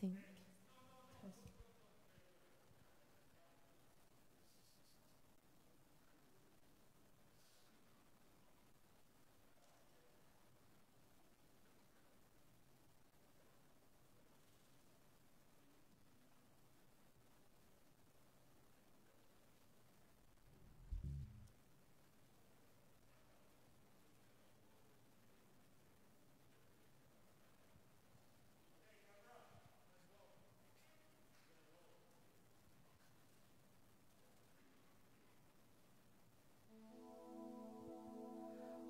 Testing.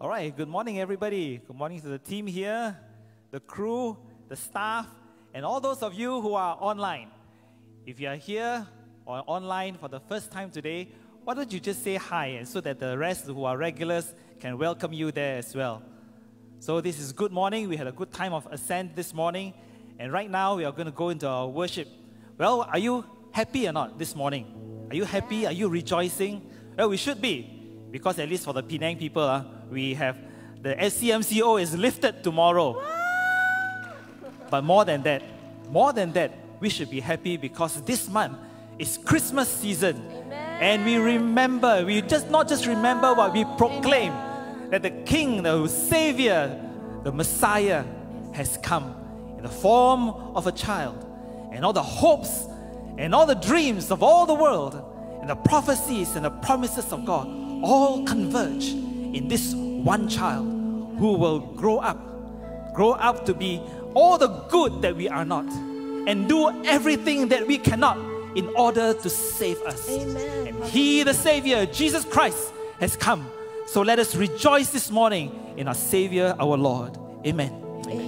All right, good morning, everybody. Good morning to the team here, the crew, the staff, and all those of you who are online. If you are here or online for the first time today, why don't you just say hi and so that the rest who are regulars can welcome you there as well. So, this is good morning. We had a good time of ascent this morning, and right now we are going to go into our worship. Well, are you happy or not this morning? Are you happy? Are you rejoicing? Well, we should be because at least for the Penang people, uh, we have the SCMCO is lifted tomorrow. But more than that, more than that, we should be happy because this month is Christmas season. And we remember, we just not just remember what we proclaim that the King, the Savior, the Messiah has come in the form of a child. And all the hopes and all the dreams of all the world and the prophecies and the promises of God all converge in this one child who will grow up, grow up to be all the good that we are not, and do everything that we cannot in order to save us. Amen. And He, the Savior, Jesus Christ, has come. So let us rejoice this morning in our Savior, our Lord. Amen. Amen.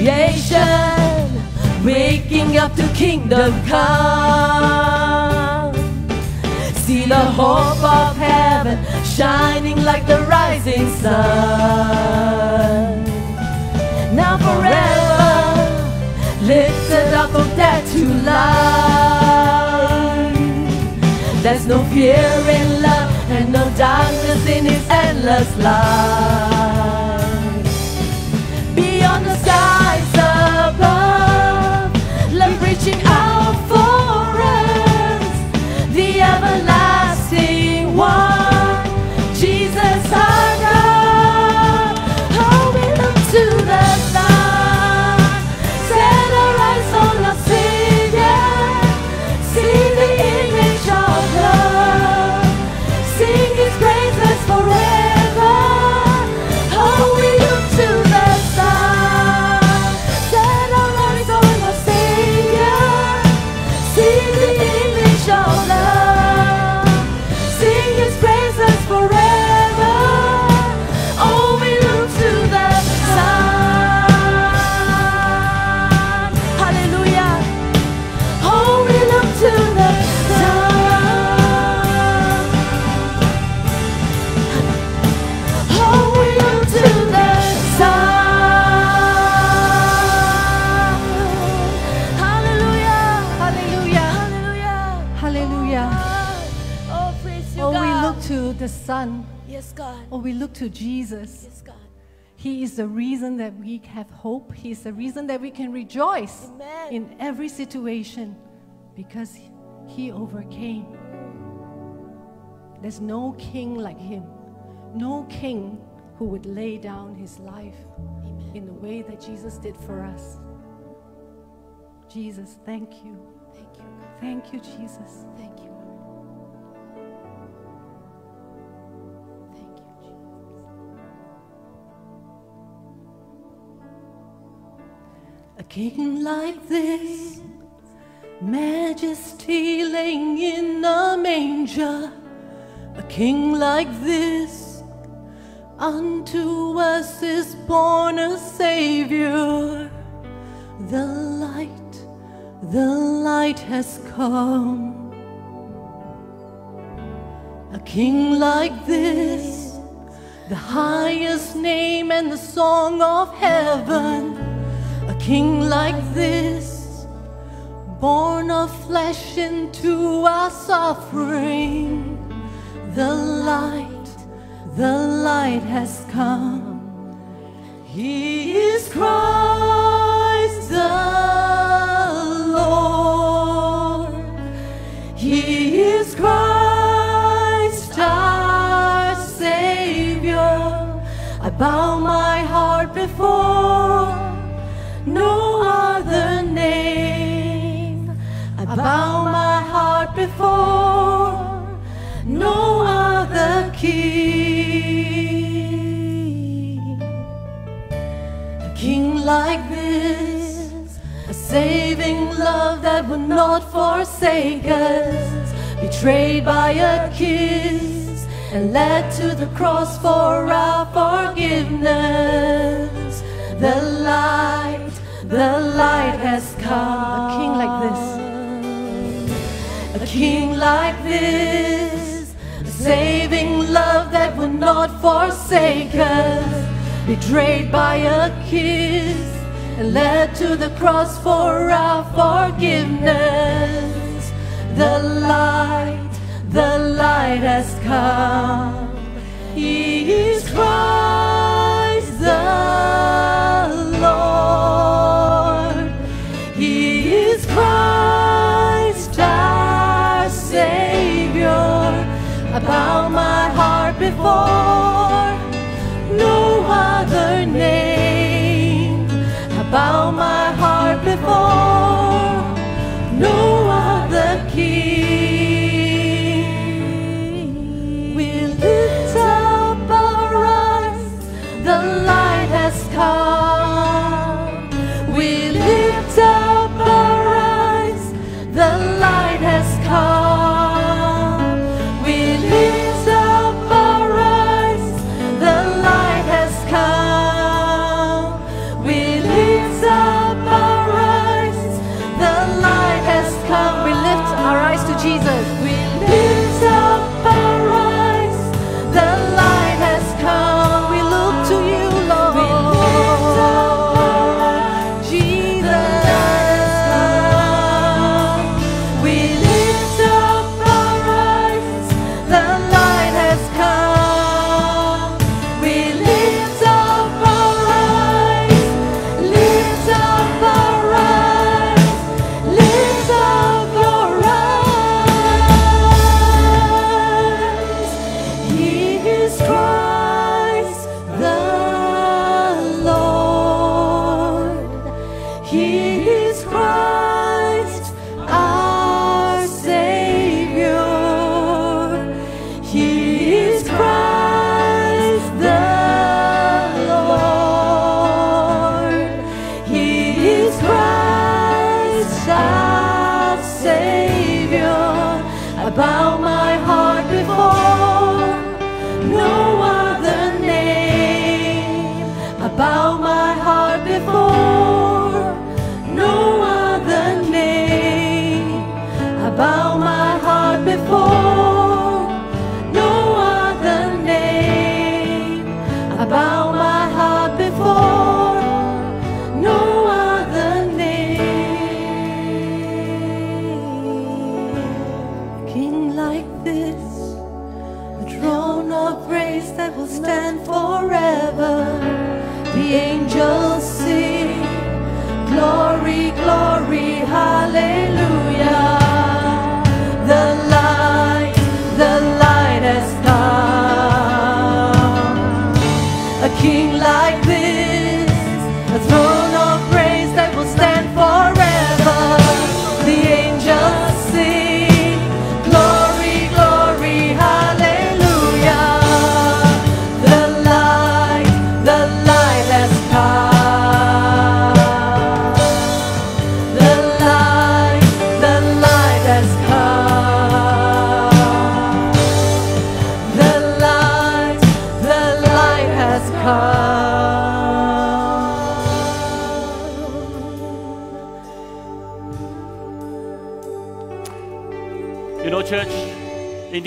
creation, waking up to kingdom come. See the hope of heaven shining like the rising sun. Now forever, lifted up from death to life. There's no fear in love and no darkness in His endless light. 心房 look to Jesus. Yes, God. He is the reason that we have hope. He is the reason that we can rejoice Amen. in every situation because He overcame. There's no king like Him, no king who would lay down his life Amen. in the way that Jesus did for us. Jesus, thank you. Thank you. God. Thank you, Jesus. Thank you. King like this, majesty laying in a manger. A king like this, unto us is born a Savior. The light, the light has come. A king like this, the highest name and the song of heaven. A king like this, born of flesh into our suffering. The light, the light has come. He is Christ the Lord. He is Christ our Savior. I bow my heart before no other name. I bow my heart before no other king. A king like this, a saving love that would not forsake us, betrayed by a kiss and led to the cross for our forgiveness. The light, the light has come. A king like this. A king like this, a saving love that would not forsake us, betrayed by a kiss and led to the cross for our forgiveness. The light, the light has come. He is Christ before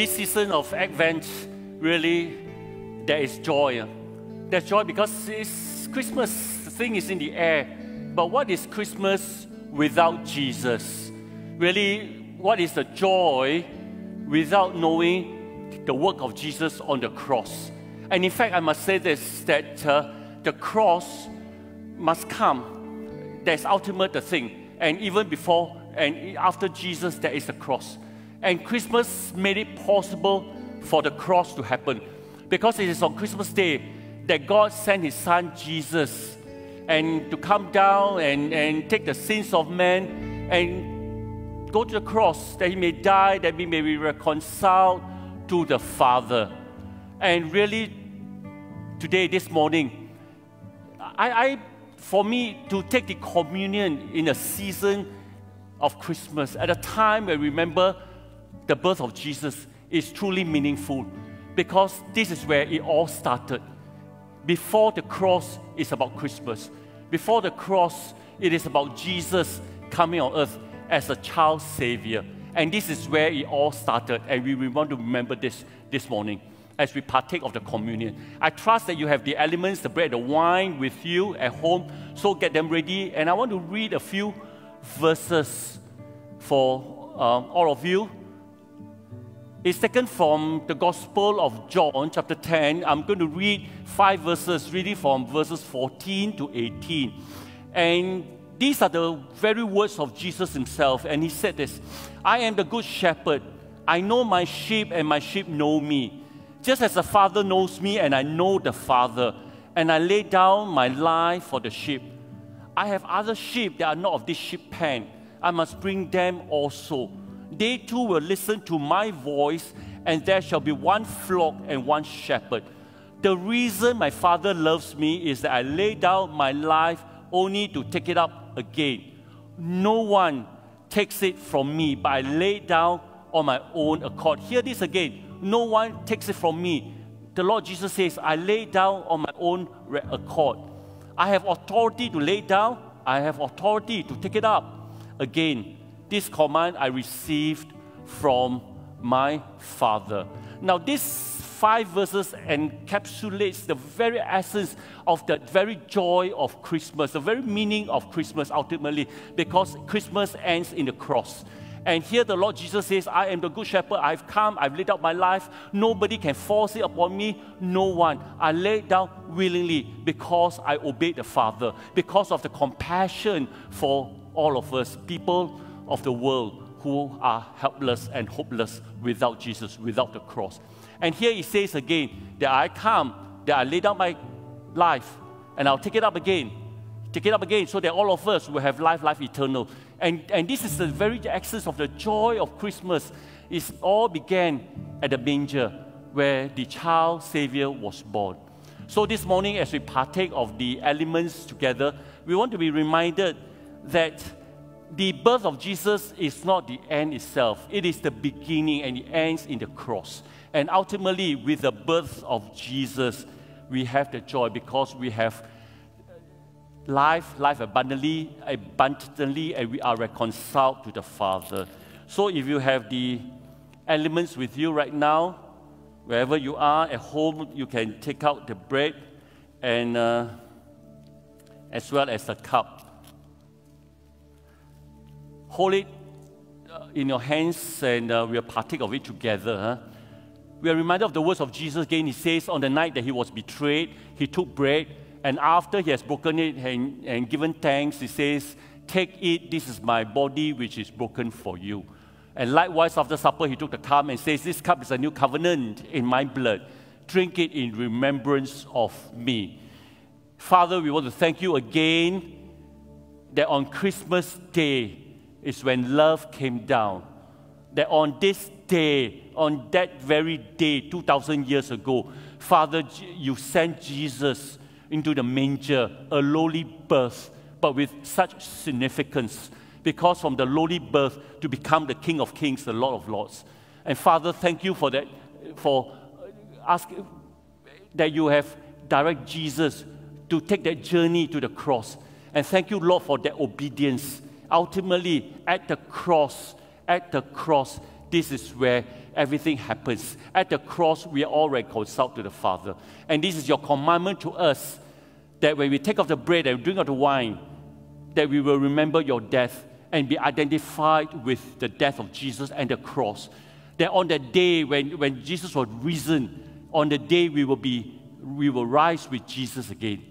this season of Advent, really, there is joy. There's joy because it's Christmas, thing is in the air. But what is Christmas without Jesus? Really, what is the joy without knowing the work of Jesus on the cross? And in fact, I must say this that uh, the cross must come. That's ultimate the thing. And even before and after Jesus, there is the cross. And Christmas made it possible for the cross to happen. Because it is on Christmas Day that God sent His Son Jesus and to come down and, and take the sins of man and go to the cross that He may die, that we may be reconciled to the Father. And really, today, this morning, I, I for me to take the communion in a season of Christmas, at a time where we remember the birth of Jesus, is truly meaningful because this is where it all started. Before the cross is about Christmas. Before the cross, it is about Jesus coming on earth as a child savior. And this is where it all started. And we, want to remember this this morning as we partake of the communion. I trust that you have the elements, the bread, the wine with you at home. So get them ready. And I want to read a few verses for um, all of you. It's taken from the Gospel of John, chapter 10. I'm going to read five verses, reading from verses 14 to 18. And these are the very words of Jesus himself. And he said this I am the good shepherd. I know my sheep, and my sheep know me. Just as the Father knows me, and I know the Father. And I lay down my life for the sheep. I have other sheep that are not of this sheep pen. I must bring them also they too will listen to my voice, and there shall be one flock and one shepherd. The reason my Father loves me is that I lay down my life only to take it up again. No one takes it from me, but I lay it down on my own accord. Hear this again. No one takes it from me. The Lord Jesus says, I lay down on my own accord. I have authority to lay down, I have authority to take it up again. This command I received from my Father. Now, these five verses encapsulates the very essence of the very joy of Christmas, the very meaning of Christmas ultimately, because Christmas ends in the cross. And here the Lord Jesus says, I am the good shepherd. I've come, I've laid out my life. Nobody can force it upon me. No one. I lay it down willingly because I obeyed the Father, because of the compassion for all of us, people of the world who are helpless and hopeless without Jesus, without the cross. And here he says again that I come, that I lay down my life, and I'll take it up again. Take it up again so that all of us will have life, life eternal. And, and this is the very essence of the joy of Christmas. It all began at the manger where the child Savior was born. So this morning, as we partake of the elements together, we want to be reminded that the birth of Jesus is not the end itself, it is the beginning and it ends in the cross. And ultimately, with the birth of Jesus, we have the joy because we have life, life abundantly, abundantly, and we are reconciled to the Father. So if you have the elements with you right now, wherever you are at home, you can take out the bread and uh, as well as the cup hold it uh, in your hands and uh, we'll partake of it together. Huh? We are reminded of the words of Jesus again. He says, On the night that he was betrayed, he took bread And after he has broken it and, and given thanks, he says, Take it, this is my body which is broken for you. And likewise, after supper, he took the cup and says, This cup is a new covenant in my blood. Drink it in remembrance of me. Father, we want to thank you again that on Christmas Day is when love came down. That on this day, on that very day, 2,000 years ago, Father, you sent Jesus into the manger, a lowly birth, but with such significance. Because from the lowly birth to become the King of Kings, the Lord of Lords. And Father, thank you for that, for asking that you have direct Jesus to take that journey to the cross. And thank you, Lord, for that obedience. Ultimately, at the cross, at the cross, this is where everything happens. At the cross, we are all reconciled to the Father. And this is your commandment to us that when we take of the bread and drink of the wine, that we will remember your death and be identified with the death of Jesus and the cross. That on the day when, when Jesus was risen, on the day we will be we will rise with Jesus again.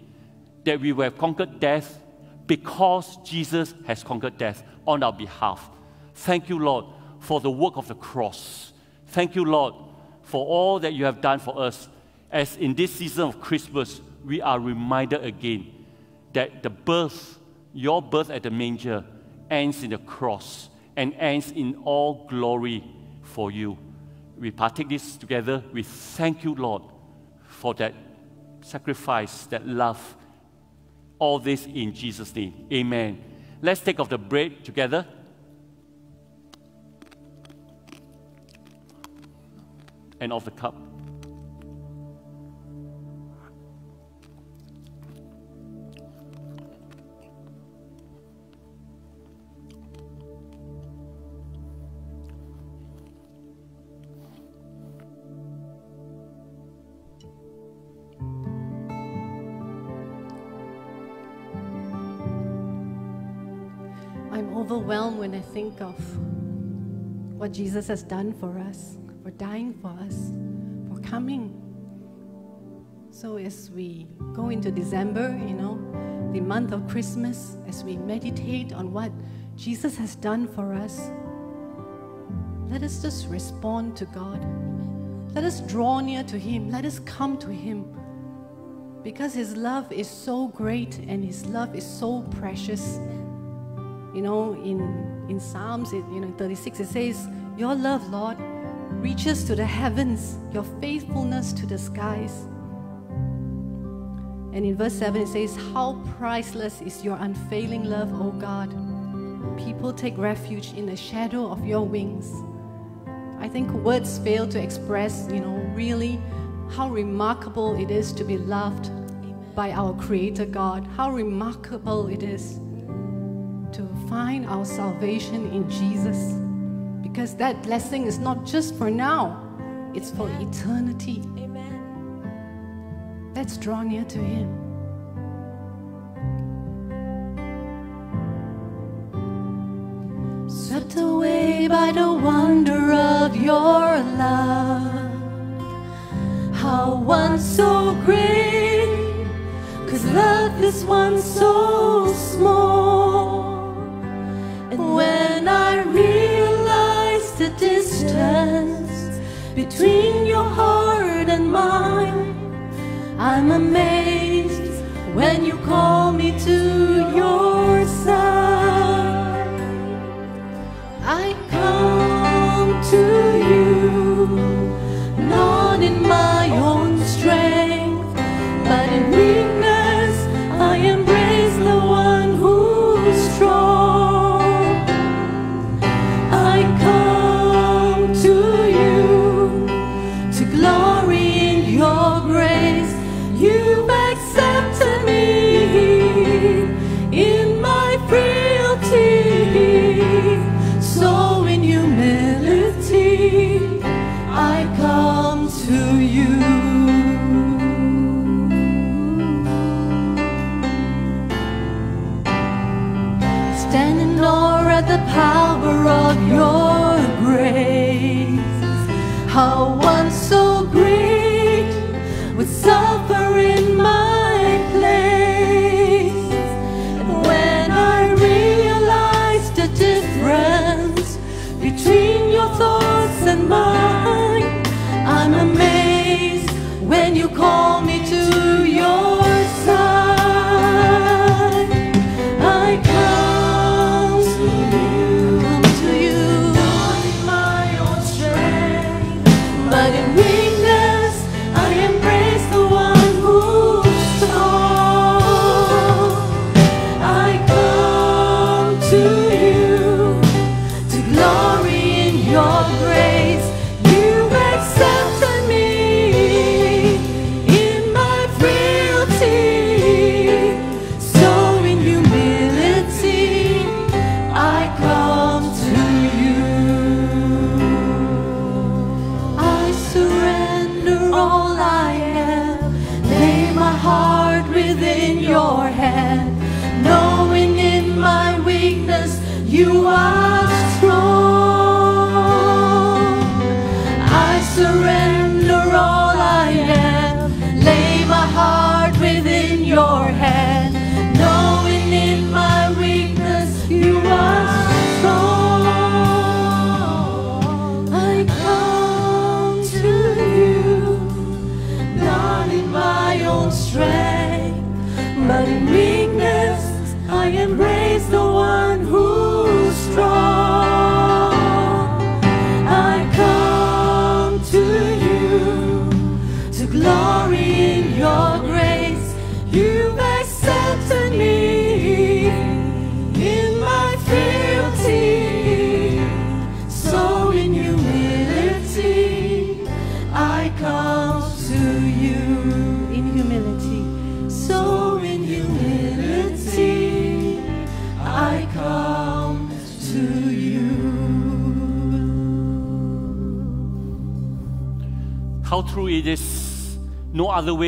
That we will have conquered death because Jesus has conquered death on our behalf. Thank you, Lord, for the work of the cross. Thank you, Lord, for all that you have done for us. As in this season of Christmas, we are reminded again that the birth, your birth at the manger, ends in the cross and ends in all glory for you. We partake this together. We thank you, Lord, for that sacrifice, that love. All this in Jesus' name. Amen. Let's take off the bread together. And of the cup. Overwhelmed when I think of what Jesus has done for us, for dying for us, for coming. So, as we go into December, you know, the month of Christmas, as we meditate on what Jesus has done for us, let us just respond to God. Let us draw near to Him. Let us come to Him. Because His love is so great and His love is so precious. You know, in, in Psalms, it, you know, 36, it says, Your love, Lord, reaches to the heavens, your faithfulness to the skies. And in verse 7, it says, How priceless is your unfailing love, O God. People take refuge in the shadow of your wings. I think words fail to express, you know, really how remarkable it is to be loved by our Creator God. How remarkable it is to find our salvation in Jesus. Because that blessing is not just for now, it's for eternity. Amen. Let's draw near to Him. Swept away by the wonder of your love. How one so great, cause love is one so between your heart and mine, I'm amazed when you call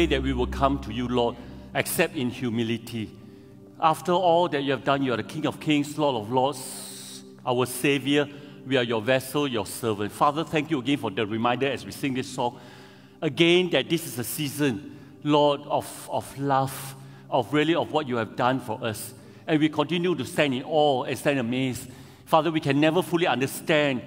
that we will come to you, Lord, except in humility. After all that you have done, you are the King of Kings, Lord of Lords, our Savior. We are your vessel, your servant. Father, thank you again for the reminder as we sing this song. Again, that this is a season, Lord, of, of love, of really of what you have done for us. And we continue to stand in awe and stand amazed. Father, we can never fully understand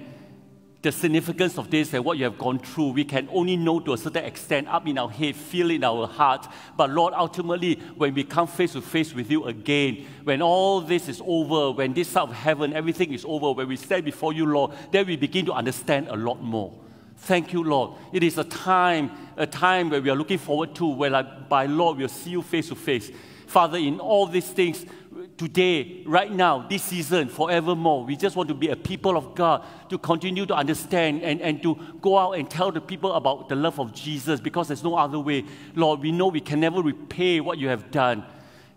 the significance of this and what you have gone through, we can only know to a certain extent up in our head, feel in our heart. But Lord, ultimately, when we come face to face with you again, when all this is over, when this side of heaven, everything is over, when we stand before you, Lord, then we begin to understand a lot more. Thank you, Lord. It is a time, a time where we are looking forward to, where by Lord, we'll see you face to face. Father, in all these things, today, right now, this season, forevermore, we just want to be a people of God to continue to understand and, and to go out and tell the people about the love of Jesus because there's no other way. Lord, we know we can never repay what you have done,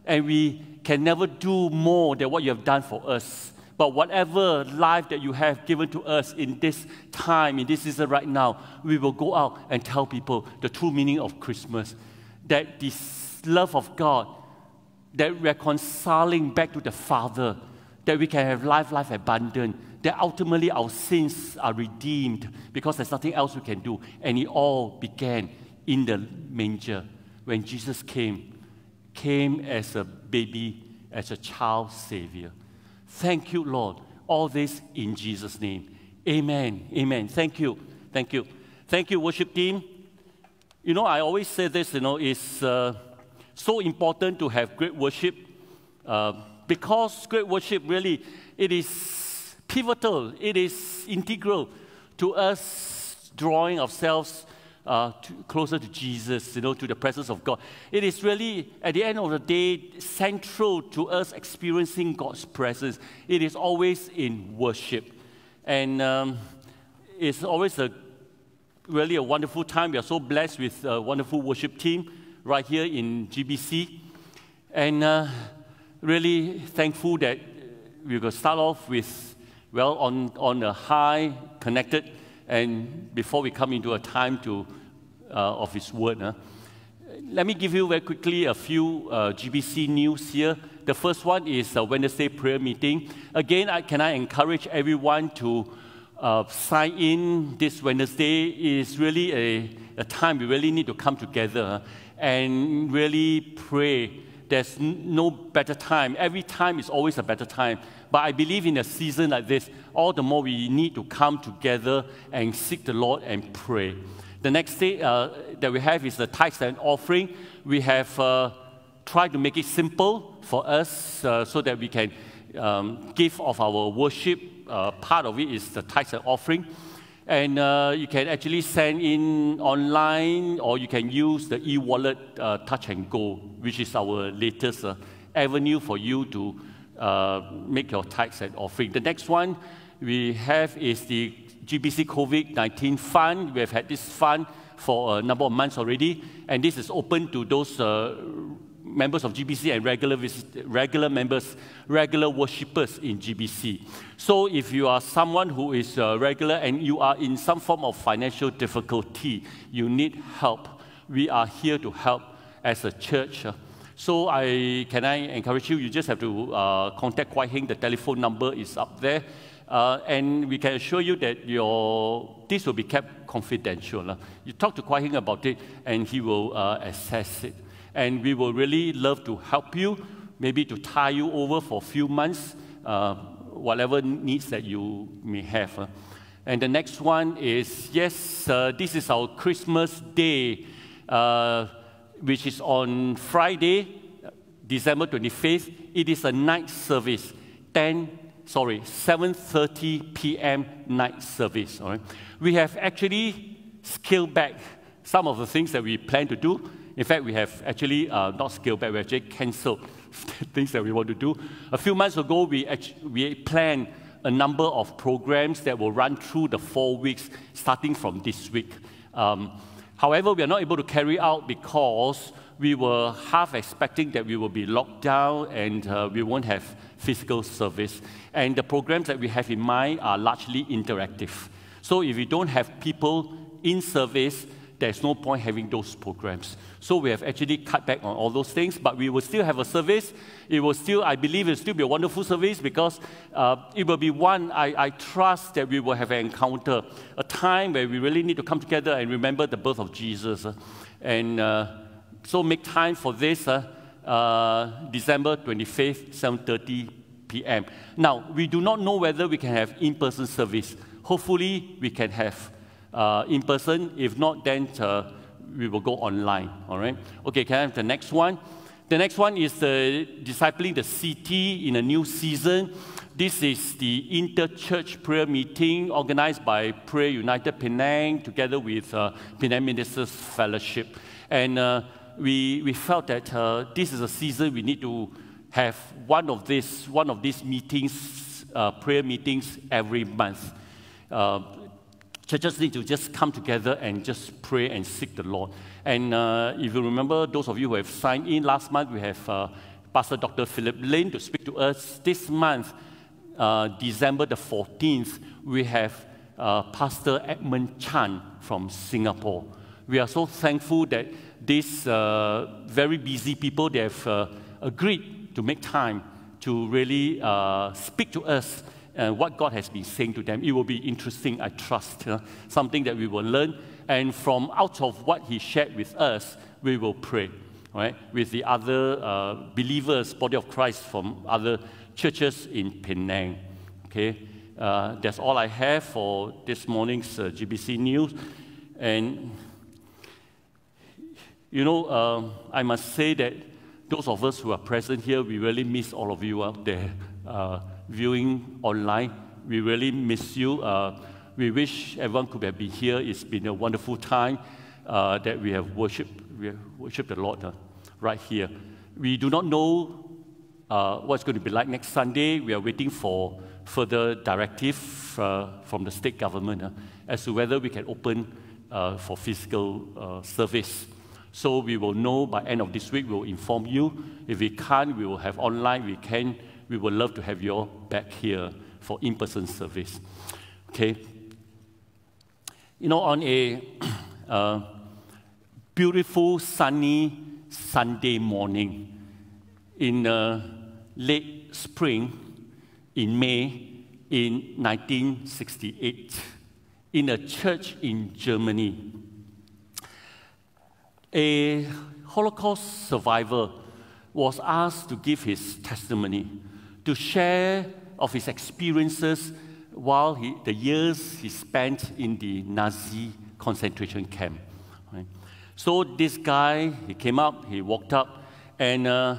and we can never do more than what you have done for us. But whatever life that you have given to us in this time, in this season right now, we will go out and tell people the true meaning of Christmas. That this love of God that reconciling back to the Father, that we can have life, life abundant, that ultimately our sins are redeemed because there's nothing else we can do. And it all began in the manger when Jesus came, came as a baby, as a child savior. Thank you, Lord. All this in Jesus' name. Amen. Amen. Thank you. Thank you. Thank you, worship team. You know, I always say this, you know, it's. Uh, so important to have great worship uh, because great worship really it is pivotal it is integral to us drawing ourselves uh, to, closer to jesus you know to the presence of god. It is really at the end of the day central to us experiencing god's presence. It is always in worship. And um, it's always a really a wonderful time. We are so blessed with a wonderful worship team right here in GBC. And uh, really thankful that we will start off with, well, on, on a high, connected, and before we come into a time to, uh, of His Word. Uh, let me give you very quickly a few uh, GBC news here. The first one is a Wednesday prayer meeting. Again, I, can I encourage everyone to uh, sign in this Wednesday? Is really a, a time we really need to come together and really pray. There's no better time. Every time is always a better time. But I believe in a season like this, all the more we need to come together and seek the Lord and pray. The next day uh, that we have is the tithes and offering. We have uh, tried to make it simple for us uh, so that we can um, give of our worship. Uh, part of it is the tithes and offering. And uh, you can actually send in online or you can use the e wallet uh, Touch 'n Go, which is our latest uh, avenue for you to uh, make your tithes and offering. The next one we have is the GBC COVID 19 fund. We have had this fund for a number of months already, and this is open to those uh, members of GBC and regular, visit, regular members, regular worshippers in GBC. So if you are someone who is uh, regular and you are in some form of financial difficulty, you need help. We are here to help as a church. So I can I encourage you, you just have to uh, contact Kwai Hing. The telephone number is up there. Uh, and we can assure you that your, this will be kept confidential. Uh. You talk to Kwai Hing about it, and he will uh, assess it. And we will really love to help you, maybe to tie you over for a few months, uh, whatever needs that you may have. Uh. And the next one is yes, uh, this is our Christmas Day, uh, which is on Friday, December 25th. It is a night service, 10 sorry, 7.30 p.m. night service. All right? We have actually scaled back some of the things that we plan to do. In fact, we have actually uh, not scaled back, we actually canceled things that we want to do. A few months ago, we, we planned a number of programs that will run through the four weeks, starting from this week. Um, however, we are not able to carry out because we were half expecting that we will be locked down and uh, we won't have physical service. And the programs that we have in mind are largely interactive. So if we don't have people in service, there's no point having those programs. So we have actually cut back on all those things, but we will still have a service. It will still, I believe, it will still be a wonderful service because uh, it will be one I, I trust that we will have an encounter, a time where we really need to come together and remember the birth of Jesus. Uh, and uh, so make time for this. Uh, uh, December 25th, 7.30 p.m. Now, we do not know whether we can have in-person service. Hopefully, we can have uh, in-person. If not, then uh, we will go online, all right? Okay, can I have the next one? The next one is the discipling the city in a new season. This is the inter-church prayer meeting organized by Prayer United Penang together with uh, Penang Ministers Fellowship. And uh, we, we felt that uh, this is a season we need to have one of these, one of these meetings, uh, prayer meetings every month. Uh, churches need to just come together and just pray and seek the Lord. And uh, if you remember, those of you who have signed in last month, we have uh, Pastor Dr. Philip Lin to speak to us. This month, uh, December the 14th, we have Pastor Edmund Chan from Singapore. We are so thankful that these uh, very busy people, they have uh, agreed to make time to really uh, speak to us and what God has been saying to them. It will be interesting, I trust, something that we will learn. And from out of what he shared with us, we will pray, right, with the other uh, believers, body of Christ from other churches in Penang. Okay, uh, that's all I have for this morning's uh, GBC news. And you know, um, I must say that those of us who are present here, we really miss all of you out there uh, viewing online. We really miss you. Uh, we wish everyone could have been here. It's been a wonderful time uh, that we have worshipped, we have worshipped the Lord uh, right here. We do not know uh, what's going to be like next Sunday. We are waiting for further directive uh, from the state government as to whether we can open for physical service. So we will know by end of this week, we'll inform you. If we can't, we will have online. We can. We would love to have you all back here for in-person service. Okay. You know, on a uh, beautiful sunny Sunday morning in uh, late spring in May in 1968 in a church in Germany a Holocaust survivor was asked to give his testimony, to share of his experiences while he, the years he spent in the Nazi concentration camp. Right? So this guy, he came up, he walked up, and uh,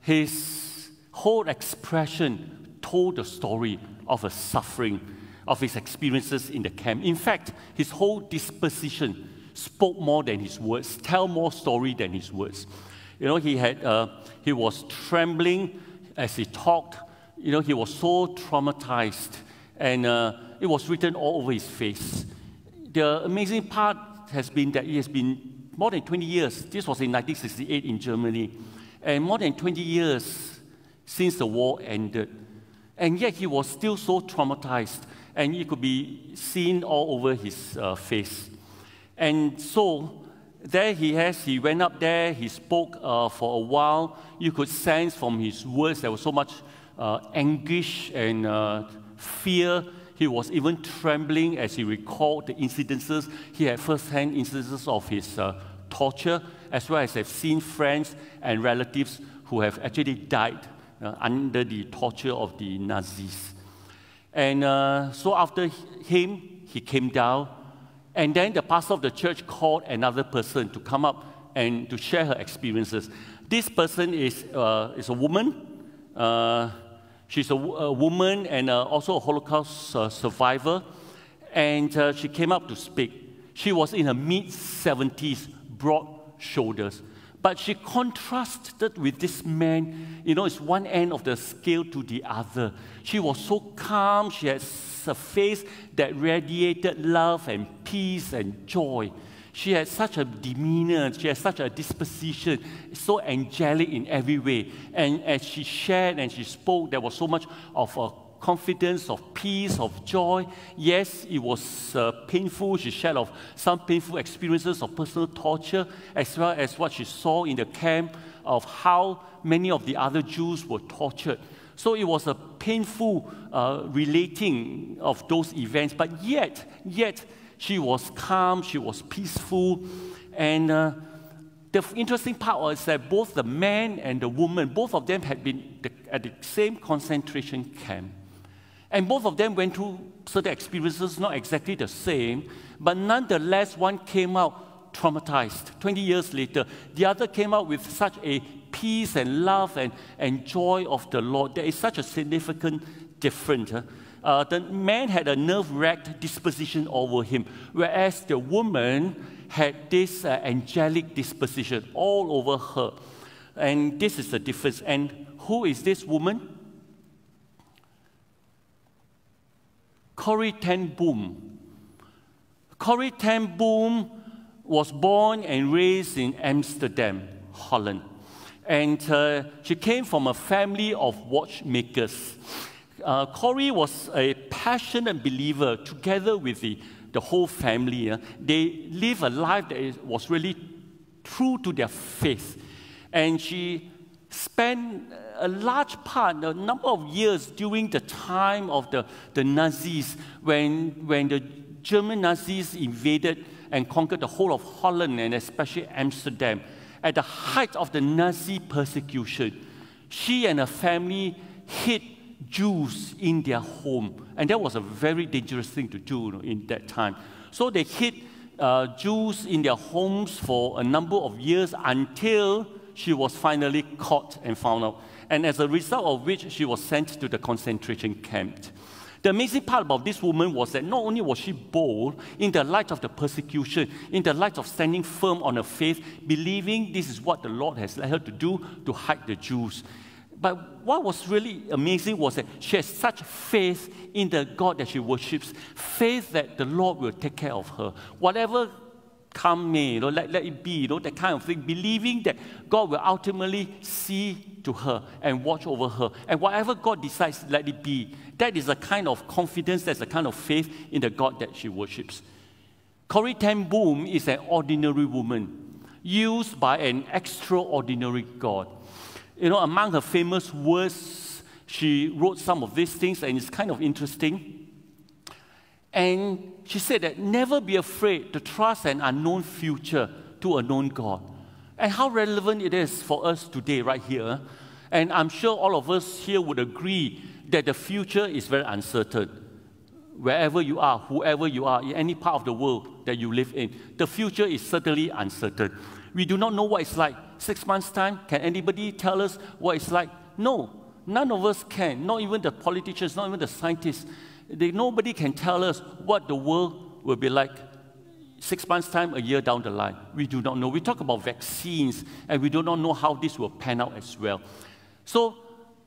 his whole expression told the story of a suffering, of his experiences in the camp. In fact, his whole disposition spoke more than his words, tell more story than his words. You know, he, had, uh, he was trembling as he talked. You know, he was so traumatized, and uh, it was written all over his face. The amazing part has been that it has been more than 20 years. This was in 1968 in Germany, and more than 20 years since the war ended. And yet he was still so traumatized, and it could be seen all over his uh, face. And so there he has, he went up there, he spoke uh, for a while. You could sense from his words there was so much uh, anguish and uh, fear. He was even trembling as he recalled the incidences. He had first-hand incidences of his uh, torture, as well as have seen friends and relatives who have actually died uh, under the torture of the Nazis. And uh, so after him, he came down and then the pastor of the church called another person to come up and to share her experiences. This person is, uh, is a woman. Uh, she's a, a, woman and uh, also a Holocaust uh, survivor. And uh, she came up to speak. She was in her mid 70s, broad shoulders. But she contrasted with this man. You know, it's one end of the scale to the other. She was so calm. She had a face that radiated love and peace and joy. She had such a demeanor, she had such a disposition, so angelic in every way. And as she shared and she spoke, there was so much of a confidence, of peace, of joy. Yes, it was uh, painful. She shared of some painful experiences of personal torture, as well as what she saw in the camp of how many of the other Jews were tortured. So it was a painful uh, relating of those events, but yet, yet she was calm, she was peaceful, and uh, the interesting part was that both the man and the woman, both of them had been at the same concentration camp. And both of them went through certain experiences, not exactly the same, but nonetheless, one came out traumatized 20 years later. The other came out with such a peace and love and, and joy of the Lord. There is such a significant difference. Uh, the man had a nerve wracked disposition over him, whereas the woman had this uh, angelic disposition all over her. And this is the difference. And who is this woman? Corrie ten Boom. Corrie ten Boom was born and raised in Amsterdam, Holland. And uh, she came from a family of watchmakers. Uh, Corrie was a passionate believer together with the, the whole family. Uh, they lived a life that was really true to their faith. And she spent a large part, a number of years during the time of the, the Nazis, when, when the German Nazis invaded and conquered the whole of Holland and especially Amsterdam. At the height of the Nazi persecution, she and her family hid Jews in their home. And that was a very dangerous thing to do you know, in that time. So they hid uh, Jews in their homes for a number of years until she was finally caught and found out, and as a result of which she was sent to the concentration camp. The amazing part about this woman was that not only was she bold in the light of the persecution, in the light of standing firm on her faith, believing this is what the Lord has led her to do to hide the Jews. But what was really amazing was that she has such faith in the God that she worships, faith that the Lord will take care of her. Whatever come may, you know, let, let it be, you know, that kind of thing, believing that God will ultimately see to her and watch over her. And whatever God decides, let it be. That is a kind of confidence, that's a kind of faith in the God that she worships. Corrie ten Boom is an ordinary woman used by an extraordinary God. You know, among her famous words, she wrote some of these things, and it's kind of interesting. And she said that never be afraid to trust an unknown future to a known God. And how relevant it is for us today, right here. And I'm sure all of us here would agree that the future is very uncertain. Wherever you are, whoever you are, in any part of the world that you live in, the future is certainly uncertain. We do not know what it's like. Six months' time, can anybody tell us what it's like? No, none of us can, not even the politicians, not even the scientists. They, nobody can tell us what the world will be like six months' time, a year down the line. We do not know. We talk about vaccines, and we do not know how this will pan out as well. So,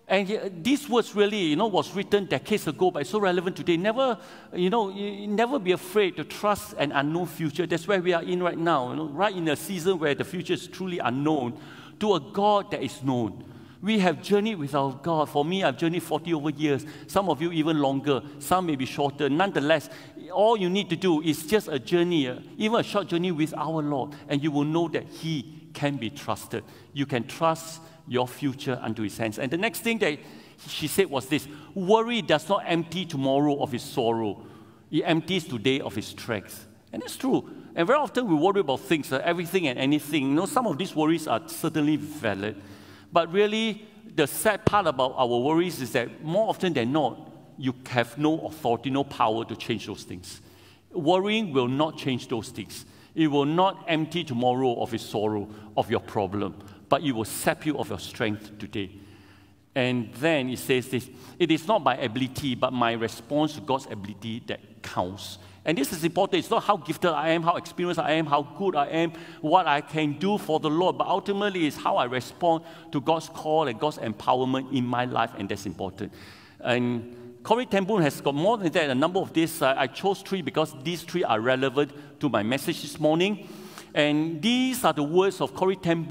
and these words really, you know, was written decades ago, but it's so relevant today. Never, you know, never be afraid to trust an unknown future. That's where we are in right now, you know, right in a season where the future is truly unknown to a God that is known. We have journeyed with our God. For me, I've journeyed 40 over years. Some of you even longer. Some may be shorter. Nonetheless, all you need to do is just a journey, uh, even a short journey with our Lord, and you will know that He can be trusted. You can trust your future unto His hands. And the next thing that she said was this worry does not empty tomorrow of its sorrow, it empties today of its strength. And it's true. And very often we worry about things, uh, everything and anything. You know, some of these worries are certainly valid. But really, the sad part about our worries is that more often than not, you have no authority, no power to change those things. Worrying will not change those things. It will not empty tomorrow of its sorrow, of your problem, but it will sap you of your strength today. And then it says this it is not my ability, but my response to God's ability that counts. And this is important. It's not how gifted I am, how experienced I am, how good I am, what I can do for the Lord, but ultimately it's how I respond to God's call and God's empowerment in my life, and that's important. And Corrie ten has got more than that, a number of these. Uh, I chose three because these three are relevant to my message this morning. And these are the words of Corrie ten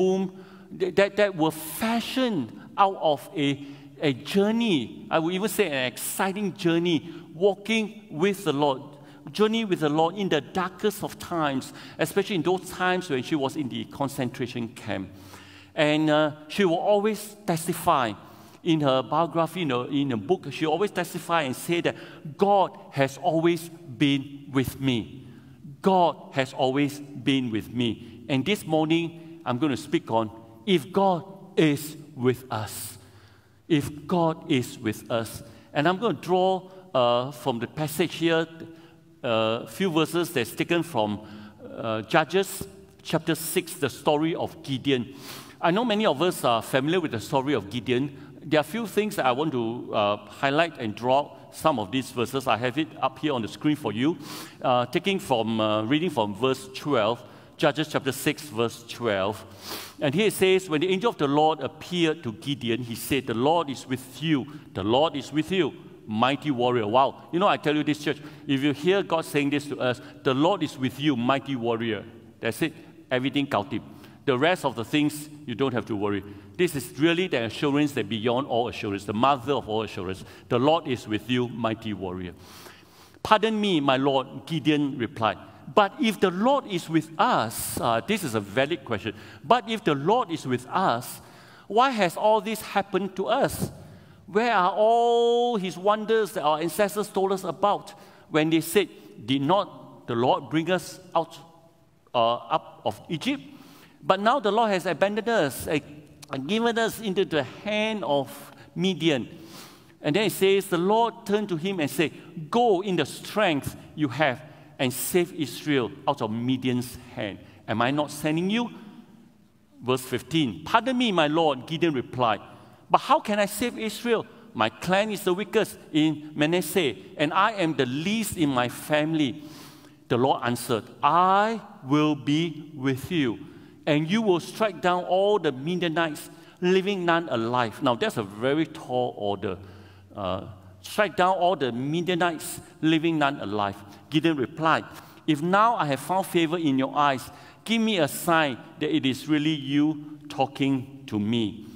that, that were fashioned out of a, a journey, I would even say an exciting journey, walking with the Lord journey with the Lord in the darkest of times, especially in those times when she was in the concentration camp. And uh, she will always testify in her biography, in a, in a book, she always testify and say that God has always been with me. God has always been with me. And this morning, I'm going to speak on if God is with us. If God is with us. And I'm going to draw uh, from the passage here a few verses that's taken from uh, Judges chapter 6, the story of Gideon. I know many of us are familiar with the story of Gideon. There are a few things that I want to uh, highlight and draw some of these verses. I have it up here on the screen for you. Uh, taking from, uh, reading from verse 12, Judges chapter 6, verse 12. And here it says, When the angel of the Lord appeared to Gideon, he said, The Lord is with you. The Lord is with you mighty warrior. Wow. You know, I tell you this, church, if you hear God saying this to us, the Lord is with you, mighty warrior. That's it. Everything counted. The rest of the things, you don't have to worry. This is really the assurance that beyond all assurance, the mother of all assurance. The Lord is with you, mighty warrior. Pardon me, my Lord, Gideon replied. But if the Lord is with us, uh, this is a valid question. But if the Lord is with us, why has all this happened to us? Where are all his wonders that our ancestors told us about when they said, Did not the Lord bring us out uh, up of Egypt? But now the Lord has abandoned us and given us into the hand of Midian. And then it says, The Lord turned to him and said, Go in the strength you have and save Israel out of Midian's hand. Am I not sending you? Verse 15 Pardon me, my Lord, Gideon replied. But how can I save Israel? My clan is the weakest in Manasseh, and I am the least in my family. The Lord answered, I will be with you, and you will strike down all the Midianites, leaving none alive. Now, that's a very tall order. Uh, strike down all the Midianites, leaving none alive. Gideon replied, If now I have found favor in your eyes, give me a sign that it is really you talking to me.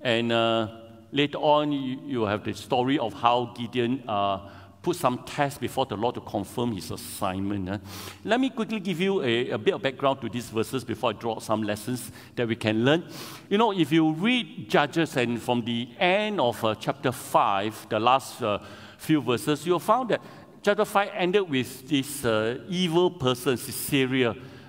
And uh, later on, you, you, have the story of how Gideon uh, put some tests before the Lord to confirm his assignment. Uh. Let me quickly give you a, a, bit of background to these verses before I draw some lessons that we can learn. You know, if you read Judges and from the end of uh, chapter 5, the last uh, few verses, you'll find that chapter 5 ended with this uh, evil person,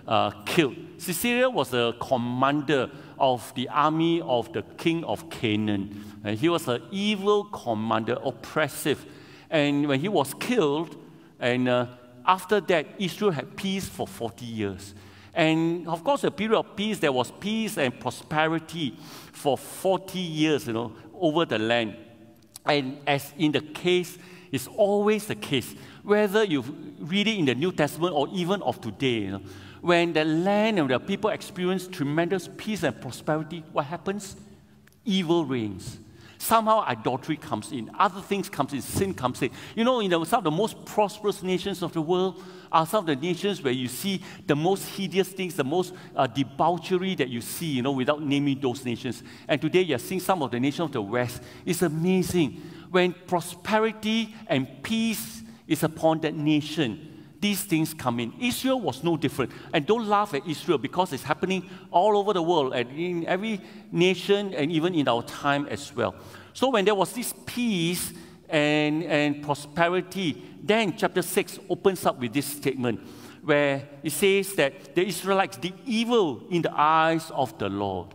Sisera, killed. Sisera was a commander of the army of the king of Canaan. And he was an evil commander, oppressive. And when he was killed, and uh, after that, Israel had peace for 40 years. And of course, a period of peace, there was peace and prosperity for 40 years, you know, over the land. And as in the case, it's always the case, whether you read it in the New Testament or even of today, you know, when the land and the people experience tremendous peace and prosperity, what happens? Evil reigns. Somehow idolatry comes in, other things comes in, sin comes in. You know, in the, some of the most prosperous nations of the world are some of the nations where you see the most hideous things, the most uh, debauchery that you see, you know, without naming those nations. And today you're seeing some of the nations of the West. It's amazing when prosperity and peace is upon that nation these things come in. Israel was no different. And don't laugh at Israel because it's happening all over the world and in every nation and even in our time as well. So when there was this peace and, and prosperity, then chapter 6 opens up with this statement where it says that the Israelites did evil in the eyes of the Lord.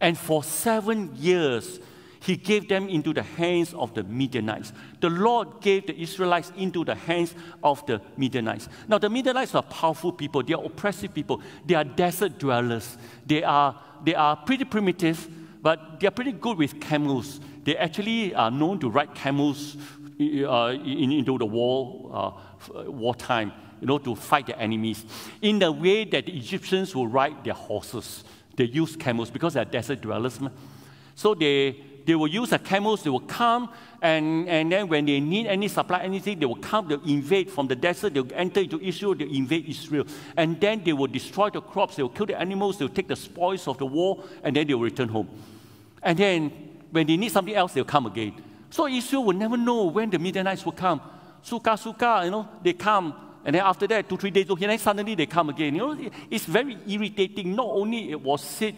And for seven years, he gave them into the hands of the Midianites. The Lord gave the Israelites into the hands of the Midianites. Now, the Midianites are powerful people, they are oppressive people, they are desert dwellers, they are, they are pretty primitive, but they are pretty good with camels. They actually are known to ride camels uh, in, into the war, uh, wartime, you know, to fight their enemies. In the way that the Egyptians will ride their horses, they use camels because they are desert dwellers. So they, they will use the camels, they will come, and, and then when they need any supply, anything, they will come, they'll invade from the desert, they'll enter into Israel, they'll invade Israel. And then they will destroy the crops, they will kill the animals, they'll take the spoils of the war, and then they will return home. And then when they need something else, they'll come again. So Israel will never know when the Midianites will come. Suka, suka, you know, they come. And then after that, two, three days, okay, then suddenly they come again. You know, it's very irritating. Not only it was it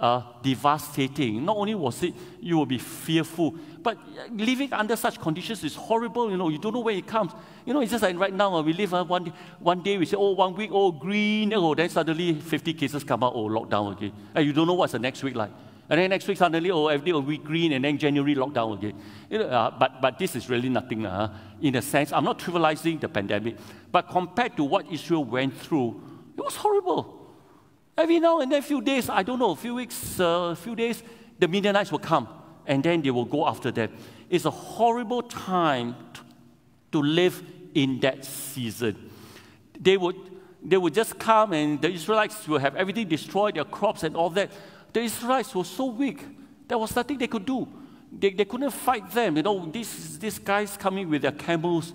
uh, devastating. Not only was it you will be fearful, but living under such conditions is horrible. You know, you don't know where it comes. You know, it's just like right now uh, we live uh, one, one day we say, oh, one week, oh, green, oh, then suddenly 50 cases come out, oh, lockdown again. And you don't know what's the next week like. And then next week suddenly, oh, every day a week green, and then January lockdown again. You know, uh, but, but this is really nothing. Uh, in a sense, I'm not trivializing the pandemic, but compared to what Israel went through, it was horrible. Every now and then, a few days, I don't know, a few weeks, a uh, few days, the Midianites will come and then they will go after them. It's a horrible time to live in that season. They would, they would just come and the Israelites will have everything destroyed, their crops and all that. The Israelites were so weak, there was nothing they could do. They, they couldn't fight them. You know, these, these guys coming with their camels.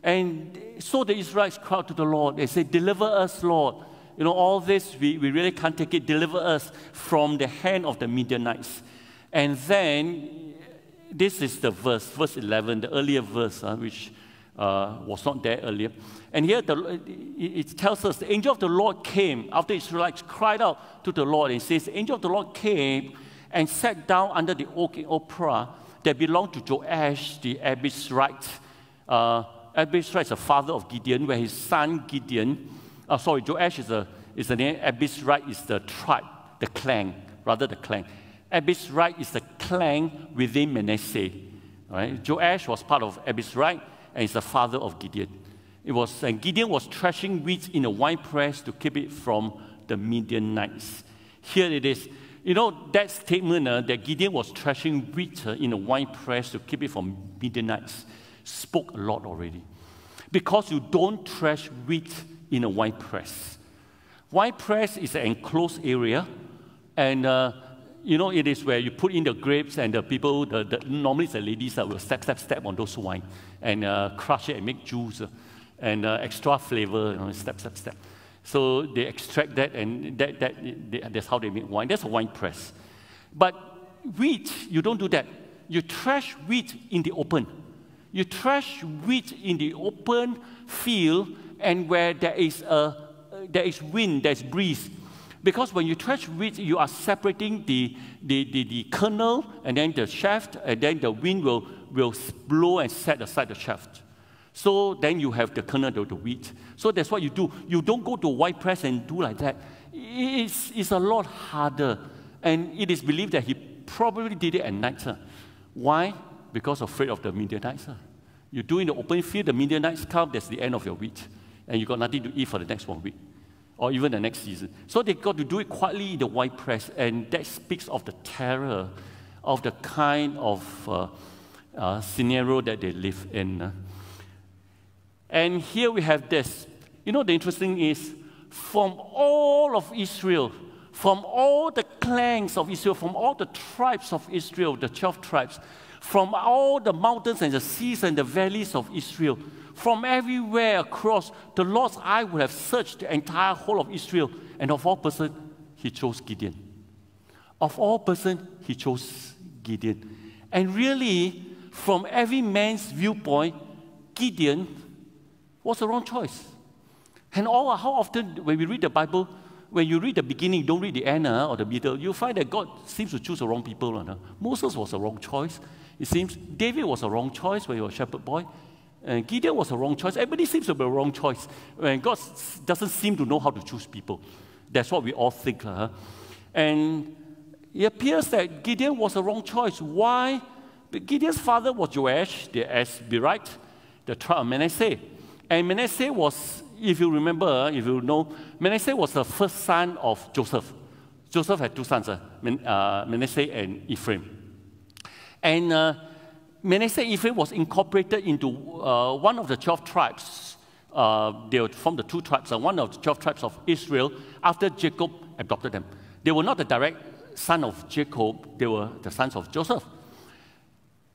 And so the Israelites cried to the Lord. They said, Deliver us, Lord you know, all this, we, we really can't take it. Deliver us from the hand of the Midianites. And then, this is the verse, verse 11, the earlier verse, uh, which uh, was not there earlier. And here the, it tells us the angel of the Lord came after Israelites cried out to the Lord and says, The angel of the Lord came and sat down under the oak in Ophrah that belonged to Joash the Abiezrite. Uh, Abiezrite is the father of Gideon, where his son Gideon uh, sorry, Joash is, a, is the name, Abiezrite is the tribe, the clan, rather the clan. Abiezrite is the clan within Manasseh. Right? Joash was part of Abiezrite and is the father of Gideon. It was, and Gideon was threshing wheat in a wine press to keep it from the Midianites. Here it is. You know, that statement uh, that Gideon was threshing wheat uh, in a wine press to keep it from Midianites spoke a lot already. Because you don't thresh wheat in a wine press. Wine press is an enclosed area, and uh, you know it is where you put in the grapes, and the people, the, the normally the ladies that will step, step, step on those wine and uh, crush it and make juice uh, and uh, extra flavor, you know, step, step, step. So they extract that, and that, that, they, that's how they make wine. That's a wine press. But wheat, you don't do that. You thresh wheat in the open. You thresh wheat in the open field and where there is, a, there is wind, there's breeze. Because when you thresh wheat, you are separating the, the, the, the kernel and then the shaft, and then the wind will, will blow and set aside the shaft. So then you have the kernel of the wheat. So that's what you do. You don't go to wine press and do like that. It's, it's a lot harder. And it is believed that he probably did it at night. Why? Because afraid of the Midianites. You do in the open field, the Midianites come, that's the end of your wheat and you got nothing to eat for the next one week or even the next season. So they got to do it quietly in the wine press, and that speaks of the terror of the kind of uh, uh, scenario that they live in. And here we have this. You know, the interesting is from all of Israel, from all the clans of Israel, from all the tribes of Israel, the 12 tribes, from all the mountains and the seas and the valleys of Israel, from everywhere across, the Lord's eye would have searched the entire whole of Israel, and of all person, he chose Gideon. Of all person, he chose Gideon. And really, from every man's viewpoint, Gideon was the wrong choice. And all, how often, when we read the Bible, when you read the beginning, don't read the end uh, or the middle, you find that God seems to choose the wrong people. Uh, Moses was the wrong choice. It seems David was the wrong choice when he was a shepherd boy. And Gideon was a wrong choice. Everybody seems to be a wrong choice. When God doesn't seem to know how to choose people. That's what we all think. Uh, and it appears that Gideon was a wrong choice. Why? Gideon's father was Joash, the Abiezrite, the tribe of Manasseh. And Manasseh was, if you remember, uh, if you know, Manasseh was the first son of Joseph. Joseph had two sons, uh, uh Manasseh and Ephraim. And uh, Manasseh Ephraim was incorporated into uh, one of the 12 tribes. Uh, they were from the two tribes, uh, one of the 12 tribes of Israel after Jacob adopted them. They were not the direct son of Jacob, they were the sons of Joseph.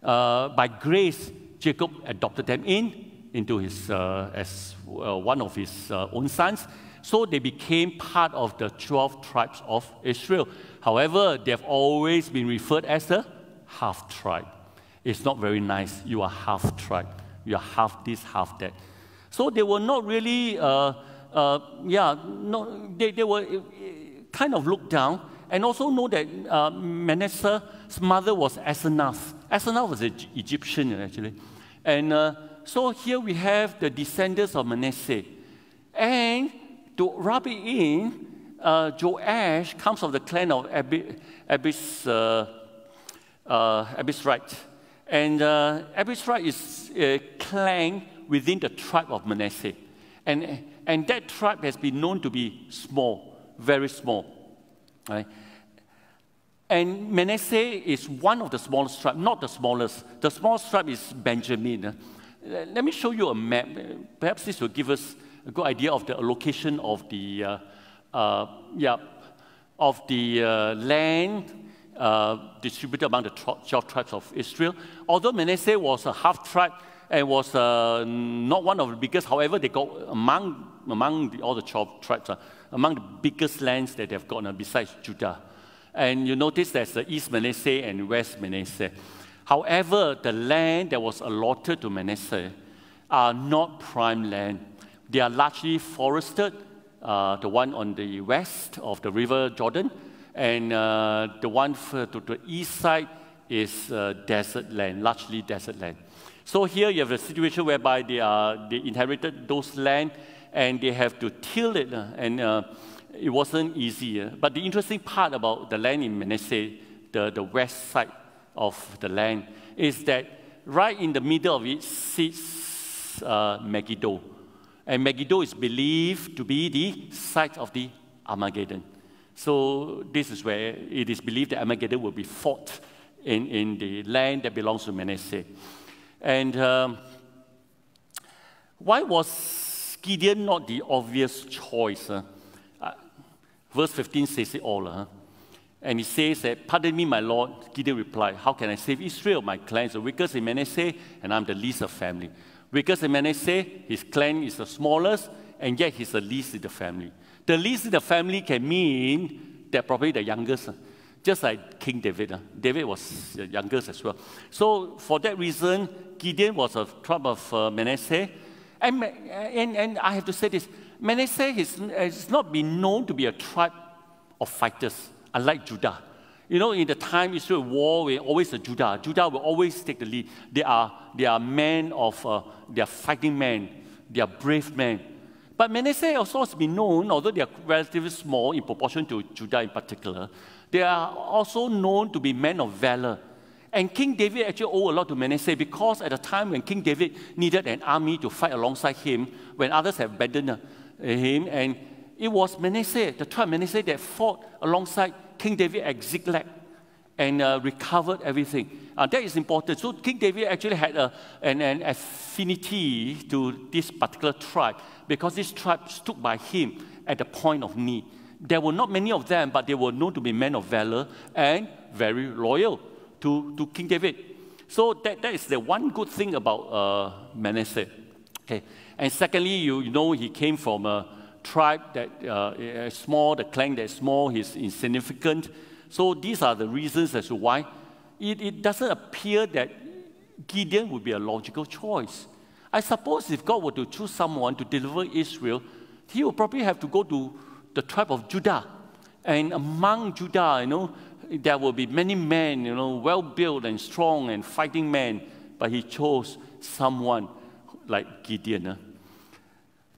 Uh, by grace, Jacob adopted them in into his uh, as uh, one of his uh, own sons. So they became part of the 12 tribes of Israel. However, they have always been referred as the half tribe. It's not very nice. You are half tribe. You are half this, half that. So they were not really, uh, uh, yeah, no, they, they were uh, kind of looked down. And also know that uh, Manasseh's mother was Asenath. Asenath was an Egyptian, actually. And uh, so here we have the descendants of Manasseh. And to rub it in, uh, Joash comes of the clan of Abis, Abis uh, uh, Abiezrite. And uh, Abiezrite is a clan within the tribe of Manasseh. And, and that tribe has been known to be small, very small. Right? And Manasseh is one of the smallest tribes, not the smallest. The smallest tribe is Benjamin. Let me show you a map. Perhaps this will give us a good idea of the location of the, uh, uh, yeah, of the uh, land uh, distributed among the 12 tribes of Israel. Although Manasseh was a half tribe and was uh, not one of the biggest, however, they got among, among the, all the 12 tribes, uh, among the biggest lands that they've gotten besides Judah. And you notice there's the East Manasseh and West Manasseh. However, the land that was allotted to Manasseh are not prime land. They are largely forested, uh, the one on the west of the river Jordan, and uh, the one to the east side is uh, desert land, largely desert land. So here you have a situation whereby they, are, they inherited those land and they have to till it, uh, and uh, it wasn't easy. Uh. But the interesting part about the land in Manasseh, the, the west side of the land, is that right in the middle of it sits uh, Megiddo. And Megiddo is believed to be the site of the Armageddon. So this is where it is believed that Armageddon will be fought in, in the land that belongs to Manasseh. And um, why was Gideon not the obvious choice? Uh, verse 15 says it all. Uh, and he says that, Pardon me, my Lord. Gideon replied, How can I save Israel? My clan is the weakest in Manasseh, and I'm the least of family. Weakest in Manasseh, his clan is the smallest, and yet he's the least in the family. The least in the family can mean they're probably the youngest, just like King David. Uh. David was the youngest as well. So for that reason, Gideon was a tribe of uh, Manasseh. And, and, and I have to say this, Manasseh has, has not been known to be a tribe of fighters, unlike Judah. You know, in the time Israel war, we always a Judah. Judah will always take the lead. They are, they are men of, uh, they are fighting men. They are brave men. But Manasseh also has been known, although they are relatively small in proportion to Judah in particular, they are also known to be men of valor. And King David actually owed a lot to Manasseh because at the time when King David needed an army to fight alongside him, when others had abandoned him, and it was Manasseh, the tribe Manasseh, that fought alongside King David at Ziklag and uh, recovered everything. Uh, that is important. So King David actually had a, an, an affinity to this particular tribe because this tribe stood by him at the point of need. There were not many of them, but they were known to be men of valor and very loyal to, to King David. So that, that is the one good thing about uh, Manasseh. Okay. And secondly, you, you know he came from a tribe that uh, is small, the clan that is small, he's insignificant. So these are the reasons as to why it, it doesn't appear that Gideon would be a logical choice. I suppose if God were to choose someone to deliver Israel, he would probably have to go to the tribe of Judah. And among Judah, you know, there will be many men, you know, well built and strong and fighting men. But he chose someone like Gideon. Uh.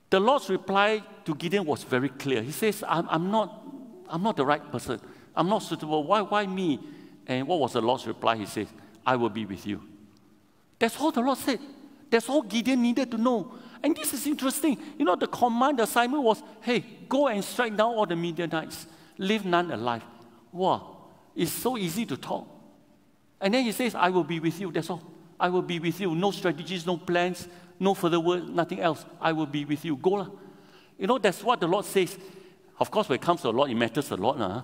The Lord's reply to Gideon was very clear. He says, I'm, I'm, not, I'm not the right person. I'm not suitable. Why, why me? And what was the Lord's reply? He says, I will be with you. That's all the Lord said. That's all Gideon needed to know. And this is interesting. You know, the command assignment was hey, go and strike down all the Midianites, leave none alive. Wow, it's so easy to talk. And then he says, I will be with you. That's all. I will be with you. No strategies, no plans, no further word, nothing else. I will be with you. Go. You know, that's what the Lord says. Of course, when it comes to a lot, it matters a lot. Huh?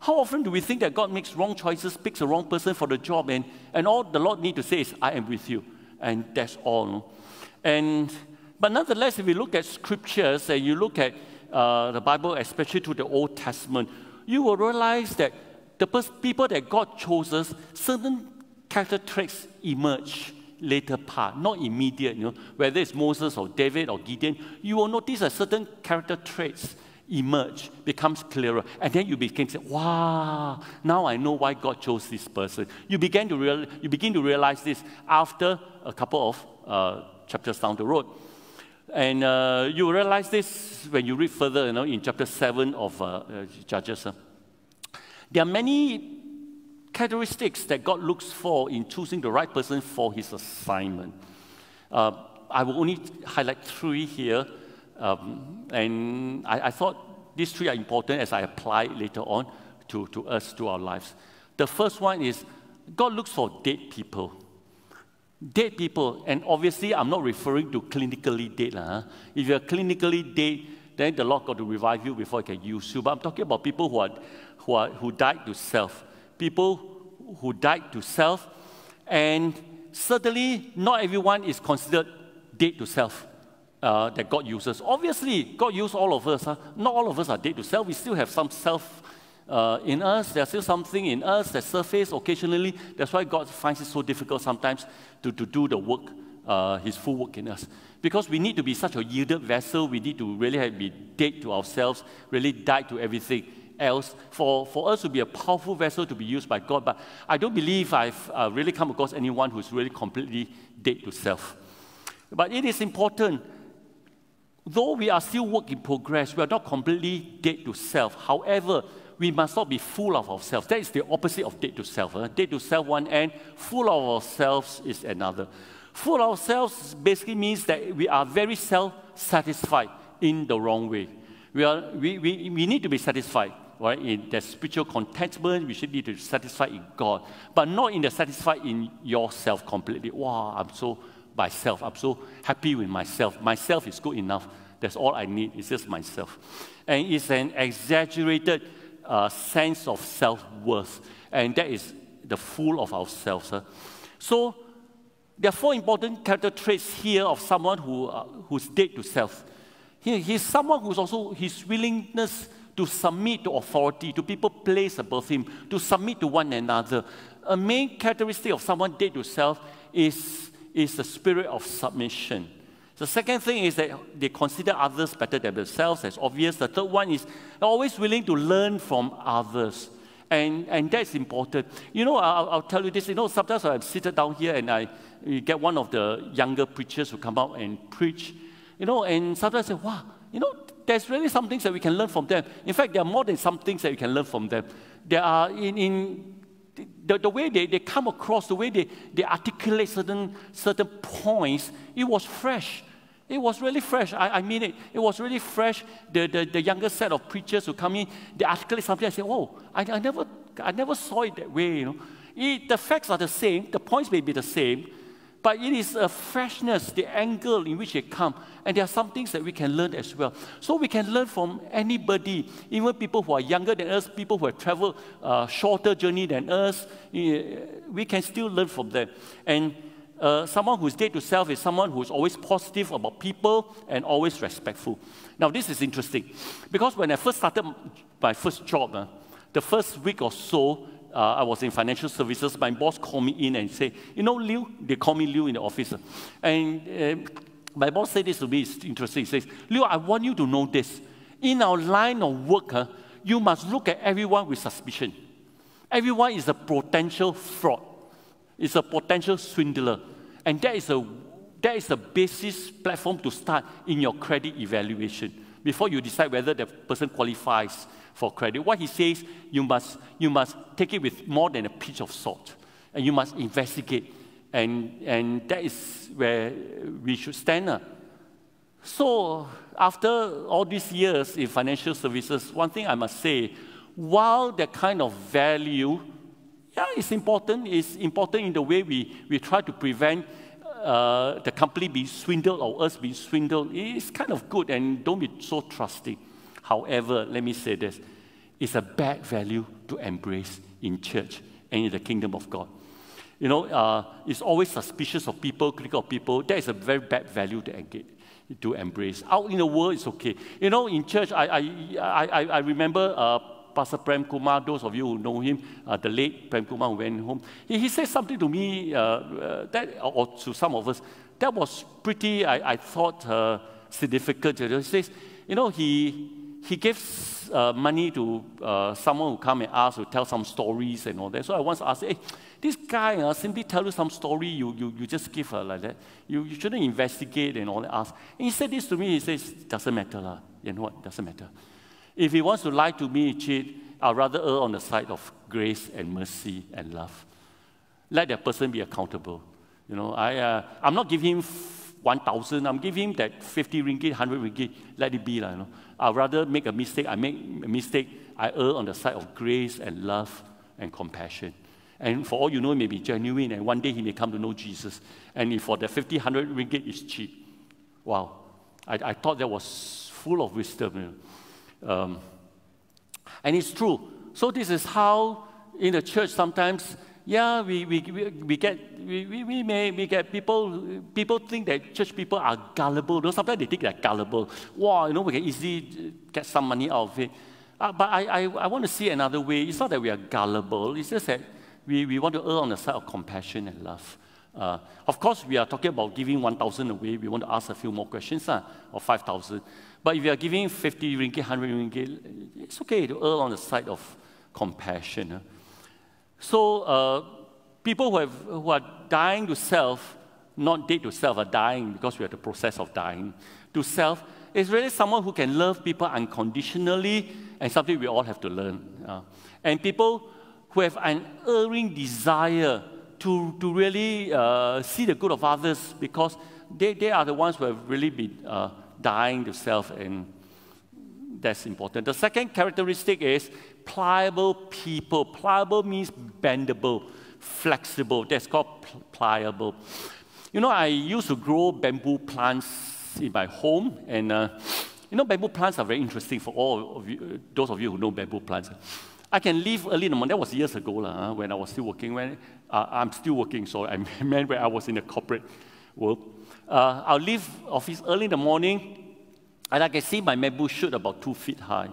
How often do we think that God makes wrong choices, picks the wrong person for the job, and, and all the Lord need to say is, I am with you. And that's all. And but nonetheless, if you look at scriptures and you look at uh, the Bible, especially to the Old Testament, you will realize that the people that God chooses, certain character traits emerge later part, not immediate. You know, whether it's Moses or David or Gideon, you will notice that certain character traits emerge, becomes clearer, and then you begin to say, "Wow! Now I know why God chose this person." You begin to real, you begin to realize this after a couple of uh, chapters down the road. And uh, you realize this when you read further, you know, in chapter 7 of uh, Judges. Uh. There are many characteristics that God looks for in choosing the right person for his assignment. Uh, I will only highlight three here. Um, and I, I, thought these three are important as I apply later on to, to us, to our lives. The first one is God looks for dead people. Dead people, and obviously I'm not referring to clinically dead. Huh? If you're clinically dead, then the Lord got to revive you before He can use you. But I'm talking about people who, are, who, are, who died to self. People who died to self, and certainly not everyone is considered dead to self. Uh, that God uses. Obviously, God used all of us. Huh? Not all of us are dead to self. We still have some self uh, in us, there's still something in us that surfaces occasionally. That's why God finds it so difficult sometimes to, to do the work, uh, His full work in us. Because we need to be such a yielded vessel, we need to really have, be dead to ourselves, really die to everything else for, for us to be a powerful vessel to be used by God. But I don't believe I've uh, really come across anyone who's really completely dead to self. But it is important. Though we are still work in progress, we are not completely dead to self. However, we must not be full of ourselves. That is the opposite of dead to self. Huh? Dead to self one end, full of ourselves is another. Full of ourselves basically means that we are very self-satisfied in the wrong way. We, are, we, we, we need to be satisfied, right? In the spiritual contentment, we should need to be satisfied in God, but not in the satisfied in yourself completely. Wow, I'm so myself. I'm so happy with myself. Myself is good enough. That's all I need. It's just myself. And it's an exaggerated uh, sense of self worth, and that is the full of ourselves. Huh? So, there are four important character traits here of someone who, uh, who's dead to self. He, he's someone who's also his willingness to submit to authority, to people placed above him, to submit to one another. A main characteristic of someone dead to self is, is the spirit of submission. The second thing is that they consider others better than themselves, That's obvious. The third one is always willing to learn from others. And, and that's important. You know, I'll, I'll tell you this. You know, sometimes I'm seated down here and I get one of the younger preachers who come out and preach. You know, and sometimes I say, wow, you know, there's really some things that we can learn from them. In fact, there are more than some things that we can learn from them. There are in, in the, the way they, they come across, the way they, they articulate certain, certain points, it was fresh. It was really fresh. I, I mean it. It was really fresh. The, the, the younger set of preachers who come in, they articulate something. I say, oh, I, I, never, I never saw it that way. You know? It, the facts are the same. The points may be the same. But it is a freshness, the angle in which they come. And there are some things that we can learn as well. So we can learn from anybody, even people who are younger than us, people who have traveled a uh, shorter journey than us. We can still learn from them. And uh, someone who's dead to self is someone who's always positive about people and always respectful. Now, this is interesting because when I first started my first job, uh, the first week or so, uh, I was in financial services. My boss called me in and said, You know, Liu, they call me Liu in the office. Uh, and uh, my boss said this to me, it's interesting. He says, Leo, I want you to know this. In our line of work, huh, you must look at everyone with suspicion. Everyone is a potential fraud, it's a potential swindler. And that is a that is the basis platform to start in your credit evaluation before you decide whether the person qualifies for credit. What he says, you must, you must take it with more than a pinch of salt and you must investigate. And, and that is where we should stand. Uh. So, after all these years in financial services, one thing I must say while that kind of value, yeah, it's important, it's important in the way we, we try to prevent uh, the company being swindled or us being swindled. It's kind of good and don't be so trusting. However, let me say this it's a bad value to embrace in church and in the kingdom of God. You know, uh, it's always suspicious of people, critical of people. That is a very bad value to engage, to embrace. Out in the world, it's okay. You know, in church, I, I, I, I remember uh, Pastor Prem Kumar, those of you who know him, uh, the late Prem Kumar went home, he, he said something to me, uh, uh, that, or to some of us, that was pretty, I, I thought, uh, significant. He says, you know, he, he gives uh, money to uh, someone who come and ask to tell some stories and all that. So I once asked, hey, this guy uh, simply tell you some story, you, you, you just give her like that. You, you shouldn't investigate and all that. Ask. And he said this to me, he says, doesn't matter. La. You know what? Doesn't matter. If he wants to lie to me, cheat, I'd rather err on the side of grace and mercy and love. Let that person be accountable. You know, I, uh, I'm not giving him 1,000, I'm giving him that 50 ringgit, 100 ringgit, let it be. La, you know. I'd rather make a mistake. I make a mistake. I err on the side of grace and love and compassion. And for all you know, it may be genuine, and one day he may come to know Jesus. And if for the 50, 100 ringgit is cheap, wow. I, I thought that was full of wisdom. You know. um, and it's true. So this is how in the church sometimes, yeah, we, we, we, get, we, we, may we get people, people think that church people are gullible. Know, sometimes they think they're gullible. Wow, you know, we can easily get some money out of it. Uh, but I, I, I want to see another way. It's not that we are gullible. It's just that we, we want to err on the side of compassion and love. Uh, of course, we are talking about giving 1,000 away. We want to ask a few more questions, uh, or 5,000. But if you are giving 50 ringgit, 100 ringgit, it's okay to err on the side of compassion. Uh. So, uh, people who, have, who are dying to self, not dead to self, are dying because we are the process of dying to self, is really someone who can love people unconditionally and something we all have to learn. Uh, and people who have an erring desire to, to really uh, see the good of others because they, they are the ones who have really been uh, dying to self, and that's important. The second characteristic is pliable people. Pliable means bendable, flexible. That's called pliable. You know, I used to grow bamboo plants in my home, and uh, you know, bamboo plants are very interesting for all of you, those of you who know bamboo plants. I can leave early in the morning. That was years ago uh, when I was still working. When uh, I'm still working, so I meant when I was in the corporate world. Uh, I'll leave office early in the morning, and I can see my bamboo shoot about two feet high.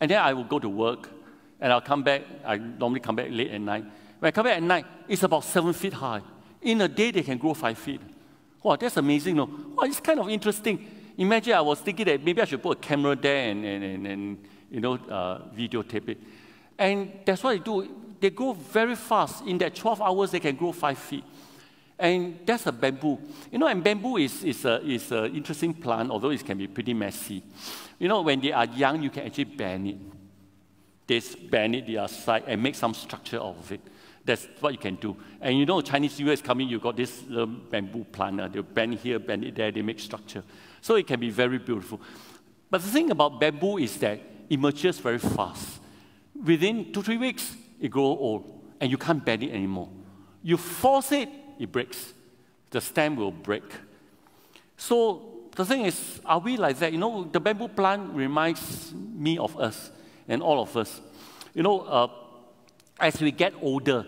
And then I will go to work, and I'll come back. I normally come back late at night. When I come back at night, it's about seven feet high. In a day, they can grow five feet. Wow, that's amazing, no? Wow, it's kind of interesting. Imagine I was thinking that maybe I should put a camera there and, and, and, and you know, uh, videotape it. And that's what they do. They grow very fast. In that 12 hours, they can grow five feet. And that's a bamboo. You know, and bamboo is, is an is a interesting plant, although it can be pretty messy. You know, when they are young, you can actually bend it. They bend it the other side and make some structure out of it. That's what you can do. And you know, Chinese New Year is coming, you got this bamboo plant. Uh, they bend here, bend it there, they make structure. So it can be very beautiful. But the thing about bamboo is that it matures very fast. Within two, three weeks, it grows old, and you can't bend it anymore. You force it, it breaks. The stem will break. So the thing is, are we like that? You know, the bamboo plant reminds me of us and all of us. You know, uh, as we get older,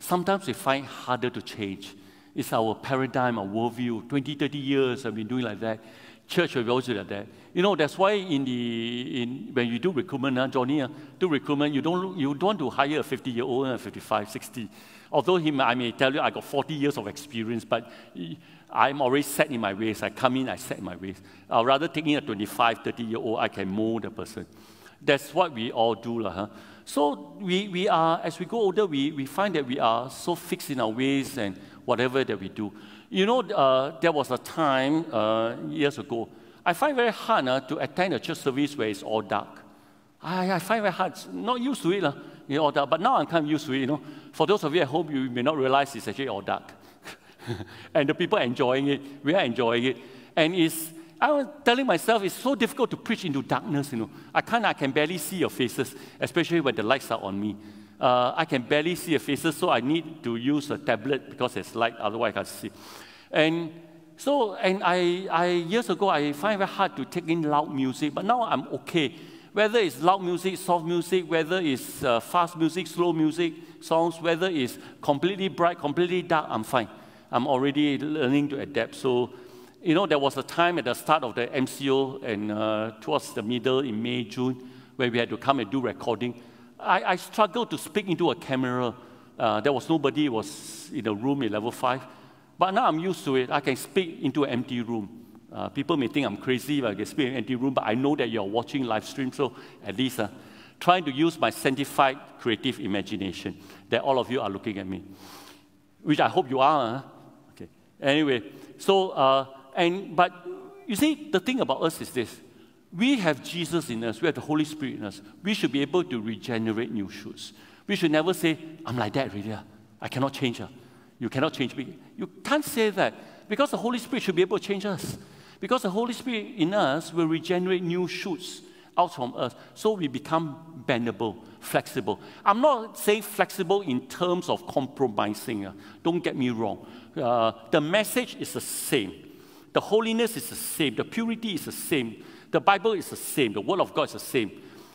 sometimes we find harder to change. It's our paradigm, our worldview. 20, 30 years I've been doing like that. church will always do like that. You know, that's why in the in when you do recruitment, uh, Johnny, uh, do recruitment, you don't you don't want to hire a 50 year old and a 55, 60. Although him, I may tell you, I got 40 years of experience, but I'm already set in my ways. I come in, I set my ways. I'd rather take in a 25, 30 year old, I can mold the person. That's what we all do. Huh? So we, we are, as we go older, we, we find that we are so fixed in our ways and whatever that we do. You know, uh, there was a time uh, years ago, I find very hard uh, to attend a church service where it's all dark. I, I find very hard, not used to it, uh, you know, all dark, but now I'm kind of used to it, you know. For those of you at home, you may not realize it's actually all dark. and the people enjoying it, we are enjoying it. And it's, I was telling myself, it's so difficult to preach into darkness, you know. I can't, I can barely see your faces, especially when the lights are on me. Uh, I can barely see your faces, so I need to use a tablet because it's light, otherwise I can't see. And so, and I, I, years ago, I find it very hard to take in loud music, but now I'm okay. Whether it's loud music, soft music, whether it's uh, fast music, slow music, songs, whether it's completely bright, completely dark, I'm fine. I'm already learning to adapt. So, you know, there was a time at the start of the MCO and uh, towards the middle in May, June, where we had to come and do recording. I, I struggled to speak into a camera. Uh, there was nobody was in the room in level five. But now I'm used to it. I can speak into an empty room. Uh, people may think I'm crazy if I can speak in an empty room, but I know that you're watching live stream, so at least uh, trying to use my sanctified creative imagination that all of you are looking at me, which I hope you are. Uh. Okay. Anyway, so uh, and but you see, the thing about us is this: we have Jesus in us, we have the Holy Spirit in us. We should be able to regenerate new shoots. We should never say, "I'm like that, really. I cannot change." Uh. You cannot change me. You can't say that because the Holy Spirit should be able to change us. Because the Holy Spirit in us will regenerate new shoots out from us so we become bendable, flexible. I'm not saying flexible in terms of compromising. Uh, don't get me wrong. Uh, the message is the same. The holiness is the same. The purity is the same. The Bible is the same. The Word of God is the same.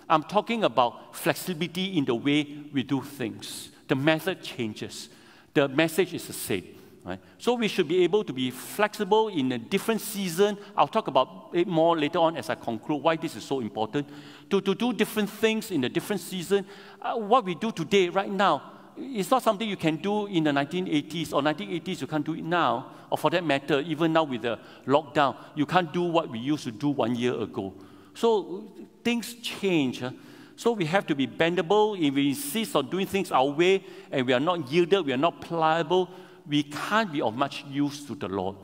I'm talking about flexibility in the way we do things. The method changes the message is the same. Right? So we should be able to be flexible in a different season. I'll talk about it more later on as I conclude why this is so important. To, to do different things in a different season. Uh, what we do today, right now, it's not something you can do in the 1980s or 1980s, you can't do it now. Or for that matter, even now with the lockdown, you can't do what we used to do one year ago. So things change. Huh? So we have to be bendable. If we insist on doing things our way and we are not yielded, we are not pliable, we can't be of much use to the Lord.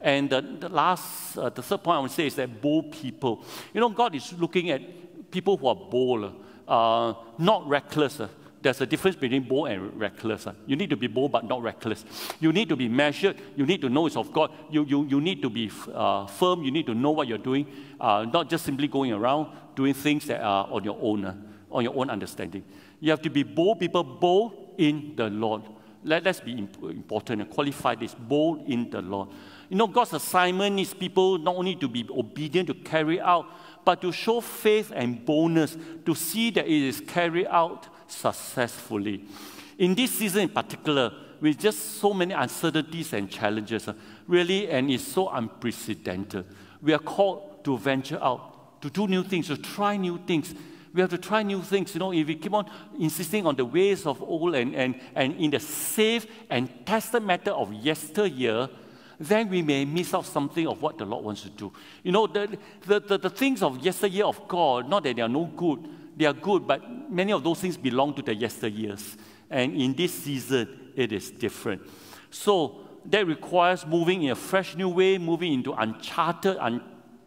And the, the last, uh, the third point I would say is that bold people. You know, God is looking at people who are bold, uh, not reckless. Uh. There's a difference between bold and reckless. Uh. You need to be bold but not reckless. You need to be measured. You need to know it's of God. You, you, you need to be uh, firm. You need to know what you're doing, uh, not just simply going around doing things that are on your own, uh, on your own understanding. You have to be bold people, bold in the Lord. Let, us be important and qualify this bold in the Lord. You know, God's assignment is people not only to be obedient to carry out, but to show faith and boldness to see that it is carried out successfully. In this season in particular, with just so many uncertainties and challenges, uh, really, and it's so unprecedented, we are called to venture out to do new things, to try new things. We have to try new things. You know, if we keep on insisting on the ways of old and, and, and in the safe and tested method of yesteryear, then we may miss out something of what the Lord wants to do. You know, the, the, the, the things of yesteryear of God, not that they are no good, they are good, but many of those things belong to the yesteryears. And in this season, it is different. So that requires moving in a fresh new way, moving into uncharted, un-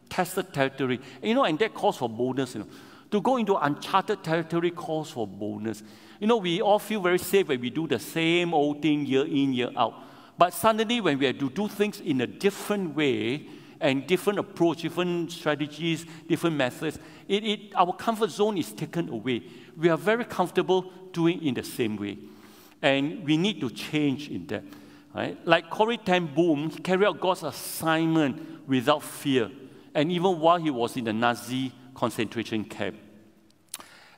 tested territory. You know, and that calls for boldness, you know. To go into uncharted territory calls for boldness. You know, we all feel very safe when we do the same old thing year in, year out. But suddenly, when we have to do things in a different way and different approach, different strategies, different methods, it, it, our comfort zone is taken away. We are very comfortable doing in the same way. And we need to change in that. Right? Like Corrie ten Boom, he carried out God's assignment without fear and even while he was in the Nazi concentration camp.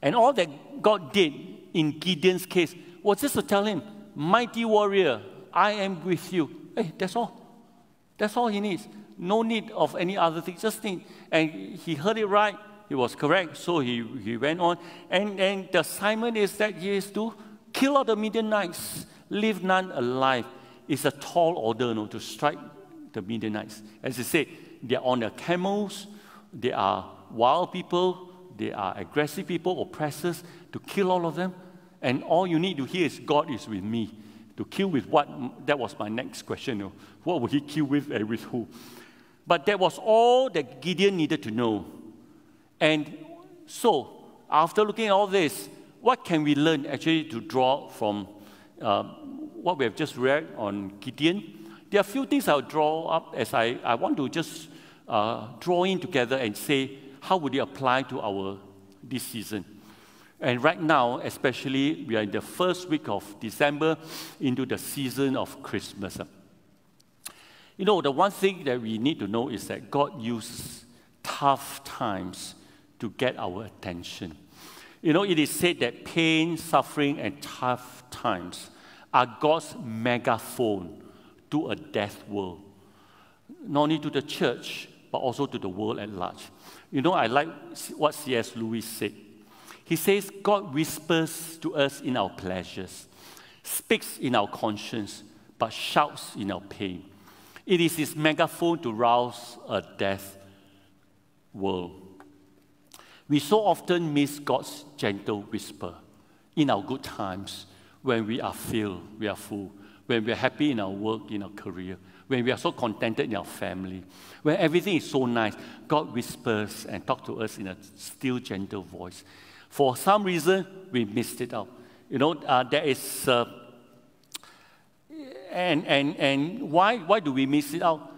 And all that God did in Gideon's case was just to tell him, Mighty warrior, I am with you. Hey, that's all. That's all he needs. No need of any other thing, just need. And he heard it right, he was correct, so he, he went on. And, and the assignment is that he is to kill all the Midianites, leave none alive. It's a tall order no, to strike the Midianites. As I said, they are on their camels, they are wild people, they are aggressive people, oppressors, to kill all of them. And all you need to hear is God is with me. To kill with what? That was my next question. Know. What would he kill with and with who? But that was all that Gideon needed to know. And so, after looking at all this, what can we learn actually to draw from uh, what we have just read on Gideon? There are a few things I'll draw up as I, I want to just uh, draw in together and say, how would it apply to our this season? And right now, especially, we are in the first week of December into the season of Christmas. You know, the one thing that we need to know is that God uses tough times to get our attention. You know, it is said that pain, suffering, and tough times are God's megaphone to a deaf world. Not only to the church, but also to the world at large. You know, I like what C.S. Lewis said. He says, God whispers to us in our pleasures, speaks in our conscience, but shouts in our pain. It is his megaphone to rouse a deaf world. We so often miss God's gentle whisper in our good times when we are filled, we are full, when we are happy in our work, in our career, when we are so contented in our family, when everything is so nice, God whispers and talks to us in a still, gentle voice. For some reason, we missed it out. You know, uh, there is, uh, and, and, and why, why do we miss it out?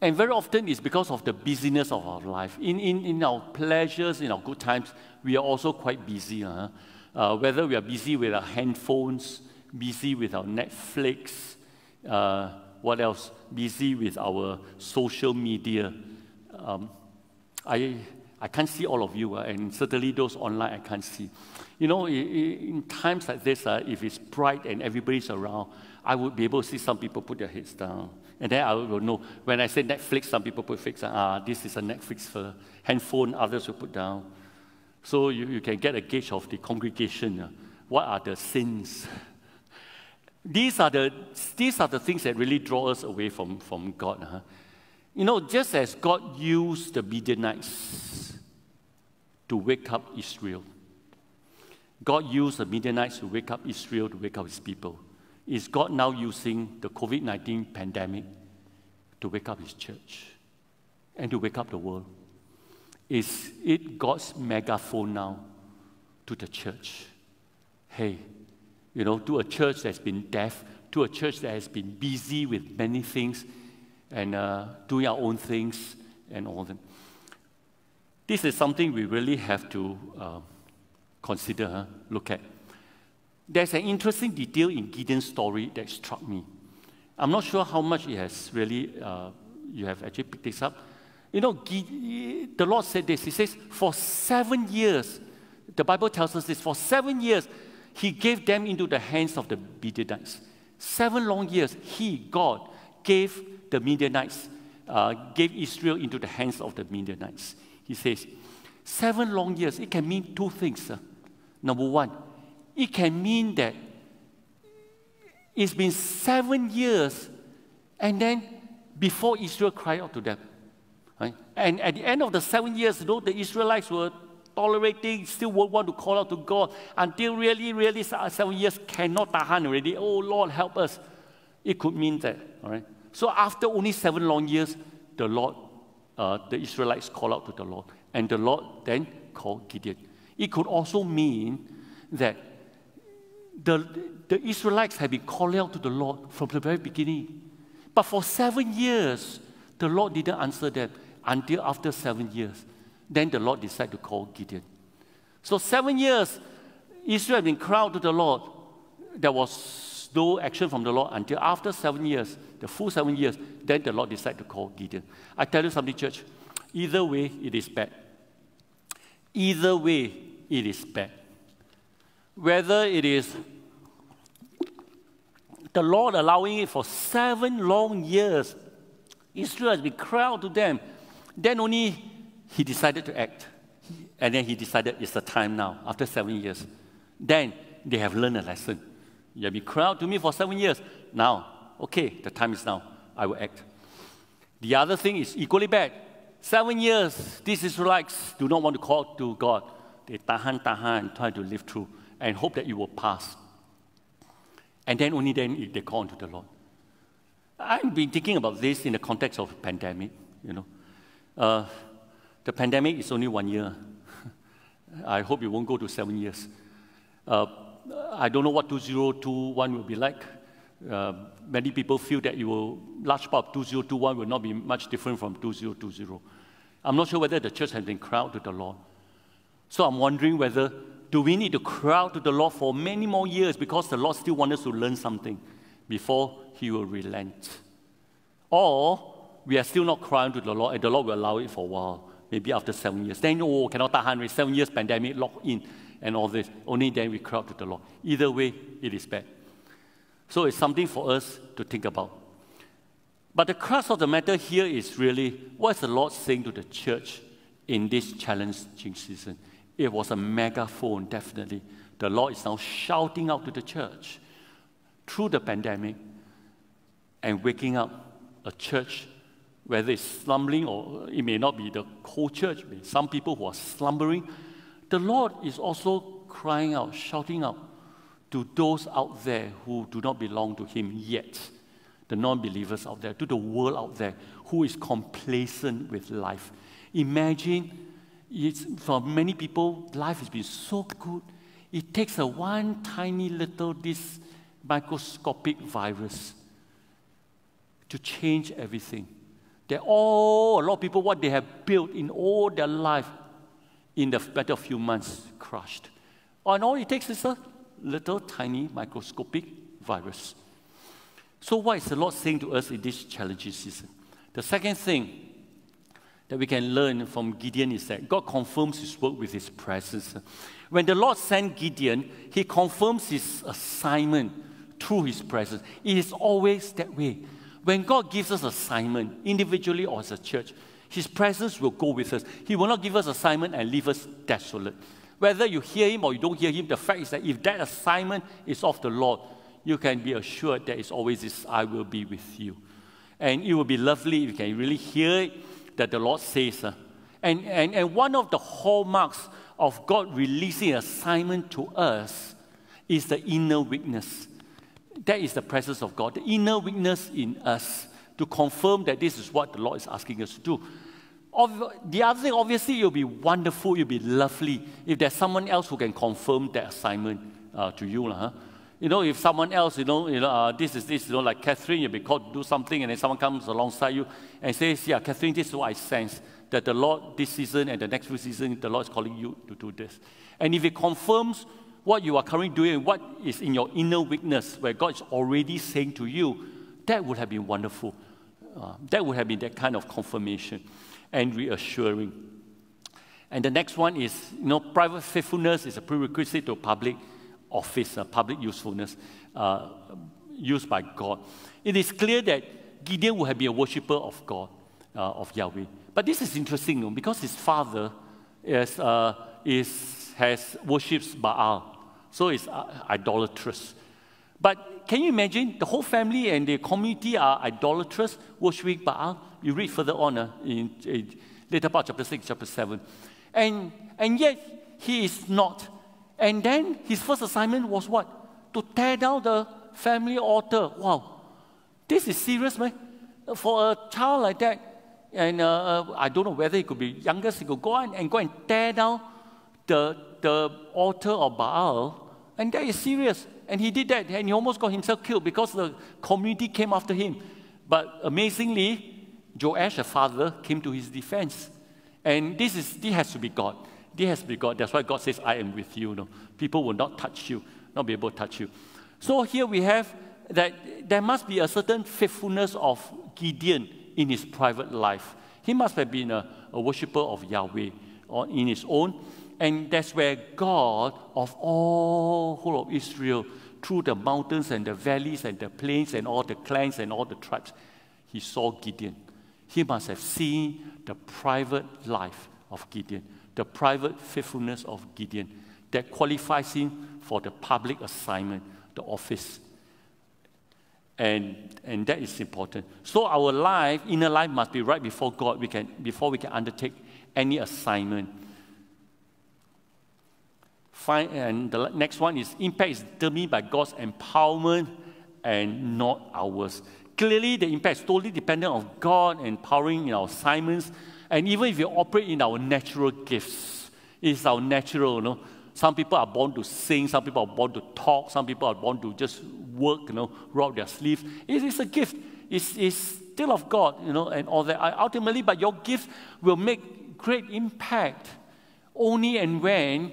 And very often it's because of the busyness of our life. In, in, in our pleasures, in our good times, we are also quite busy. Huh? Uh, whether we are busy with our handphones, busy with our Netflix, uh, what else? Busy with our social media. Um, I, I can't see all of you, uh, and certainly those online I can't see. You know, in, in times like this, uh, if it's bright and everybody's around, I would be able to see some people put their heads down. And then I will know. When I say Netflix, some people put fix, ah, this is a Netflix for handphone, others will put down. So you, you can get a gauge of the congregation. Uh, what are the sins? These are the, these are the things that really draw us away from, from God. Huh? You know, just as God used the Midianites to wake up Israel, God used the Midianites to wake up Israel, to wake up his people. Is God now using the COVID 19 pandemic to wake up his church and to wake up the world? Is it God's megaphone now to the church? Hey, you know, to a church that's been deaf, to a church that has been busy with many things and uh, doing our own things and all that. This is something we really have to uh, consider, huh? look at. There's an interesting detail in Gideon's story that struck me. I'm not sure how much it has really, uh, you have actually picked this up. You know, the Lord said this. He says, for seven years, the Bible tells us this, for seven years, He gave them into the hands of the Midianites. Seven long years, He, God, gave the Midianites, uh, gave Israel into the hands of the Midianites. He says, seven long years, it can mean two things. Uh. Number one, it can mean that it's been seven years and then before Israel cried out to them. Right? And at the end of the seven years, though the Israelites were tolerating, still won't want to call out to God until really, really seven years cannot tahan already. Oh Lord, help us. It could mean that. All right. So after only seven long years, the Lord, uh, the Israelites call out to the Lord, and the Lord then called Gideon. It could also mean that the, the Israelites had been calling out to the Lord from the very beginning. But for seven years, the Lord didn't answer them until after seven years. Then the Lord decided to call Gideon. So seven years, Israel had been crying to the Lord. There was no action from the Lord until after seven years, the full seven years, then the Lord decided to call Gideon. I tell you something, church. Either way, it is bad. Either way, it is bad. Whether it is the Lord allowing it for seven long years Israel has been cried to them. Then only he decided to act. And then he decided it's the time now, after seven years. Then they have learned a lesson. You have been cried to me for seven years. Now, okay, the time is now. I will act. The other thing is equally bad. Seven years, these Israelites do not want to call to God. They tahan, tahan, try to live through and hope that it will pass. And then only then they call to the Lord. I've been thinking about this in the context of pandemic, you know. Uh, the pandemic is only one year. I hope it won't go to seven years. Uh, I don't know what 2021 will be like. Uh, many people feel that it will, large part of 2021 will not be much different from 2020. I'm not sure whether the church has been crowd to the Lord. So I'm wondering whether do we need to crowd to the Lord for many more years because the Lord still wants us to learn something before He will relent? Or we are still not crying to the Lord and the Lord will allow it for a while, maybe after seven years. Then, oh, cannot tahan with seven years pandemic, locked in and all this. Only then we cry to the Lord. Either way, it is bad. So it's something for us to think about. But the crux of the matter here is really what is the Lord saying to the church in this challenging season? It was a megaphone, definitely. The Lord is now shouting out to the church through the pandemic and waking up a church, whether it's slumbering or it may not be the whole church, some people who are slumbering. The Lord is also crying out, shouting out to those out there who do not belong to Him yet, the non believers out there, to the world out there who is complacent with life. Imagine it's, for many people, life has been so good. It takes a one tiny little, this microscopic virus to change everything. That all, a lot of people, what they have built in all their life, in the better few months, crushed. And all it takes is a little tiny microscopic virus. So, what is the Lord saying to us in this challenging season? The second thing that we can learn from Gideon is that God confirms his work with his presence. When the Lord sent Gideon, he confirms his assignment through his presence. It is always that way. When God gives us assignment, individually or as a church, his presence will go with us. He will not give us assignment and leave us desolate. Whether you hear him or you don't hear him, the fact is that if that assignment is of the Lord, you can be assured that it's always this I will be with you. And it will be lovely if you can really hear it that the Lord says. Uh, and, and, and one of the hallmarks of God releasing assignment to us is the inner witness. That is the presence of God, the inner witness in us to confirm that this is what the Lord is asking us to do the other thing, obviously, it'll be wonderful, it'll be lovely if there's someone else who can confirm that assignment uh, to you. Huh? You know, if someone else, you know, you know uh, this is this, you know, like Catherine, you'll be called to do something, and then someone comes alongside you and says, Yeah, Catherine, this is what I sense that the Lord this season and the next few seasons, the Lord is calling you to do this. And if it confirms what you are currently doing, what is in your inner witness, where God is already saying to you, that would have been wonderful. Uh, that would have been that kind of confirmation and reassuring. And the next one is, you know, private faithfulness is a prerequisite to public office, uh, public usefulness uh, used by God. It is clear that Gideon would have been a worshiper of God, uh, of Yahweh. But this is interesting because his father is, uh, is, has worships Baal, so it's uh, idolatrous. But can you imagine the whole family and the community are idolatrous, worshiping Baal? You read further on uh, in, in later part, chapter 6, chapter 7. And, and yet, he is not. And then his first assignment was what? To tear down the family altar. Wow. This is serious, man. For a child like that, and uh, uh I don't know whether he could be younger, he could go and go and tear down the, the altar of Baal. And that is serious. And he did that, and he almost got himself killed because the community came after him. But amazingly, Joash, the father, came to his defense. And this, is, this has to be God. This has be God. That's why God says, I am with you. No? People will not touch you, not be able to touch you. So here we have that there must be a certain faithfulness of Gideon in his private life. He must have been a, a worshiper of Yahweh or in his own. And that's where God of all whole of Israel, through the mountains and the valleys and the plains and all the clans and all the tribes, he saw Gideon he must have seen the private life of Gideon, the private faithfulness of Gideon that qualifies him for the public assignment, the office. And, and that is important. So our life, inner life must be right before God we can, before we can undertake any assignment. Fine, and the next one is impact is determined by God's empowerment and not ours. Clearly, the impact is totally dependent on God empowering in our assignments, and even if we operate in our natural gifts, it's our natural, you know. Some people are born to sing, some people are born to talk, some people are born to just work, you know, roll their sleeves. It is a gift. It's, it's still of God, you know, and all that. Ultimately, but your gift will make great impact only and when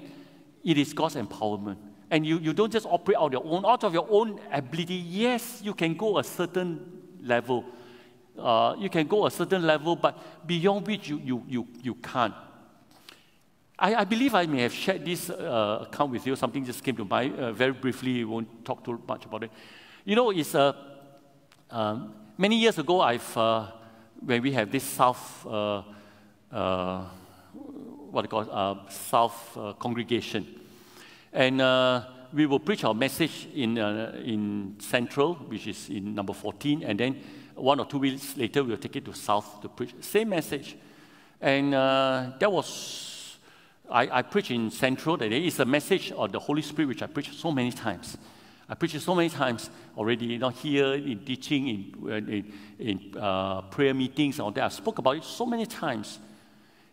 it is God's empowerment. And you, you don't just operate out your own, out of your own ability. Yes, you can go a certain level. Uh, you can go a certain level, but beyond which you, you, you, you can't. I, I believe I may have shared this uh, account with you. Something just came to mind uh, very briefly. We won't talk too much about it. You know, it's uh, um, many years ago. I've uh, when we have this South, uh, what they call uh, South congregation, and we will preach our message in in Central, which is in number 14, and then one or two weeks later we'll take it to South to preach same message, and uh, that was I, I preach in Central today. It's a message of the Holy Spirit, which I preach so many times. I preach it so many times already, you know, here in teaching, in, in, in uh, prayer meetings, all that. I spoke about it so many times.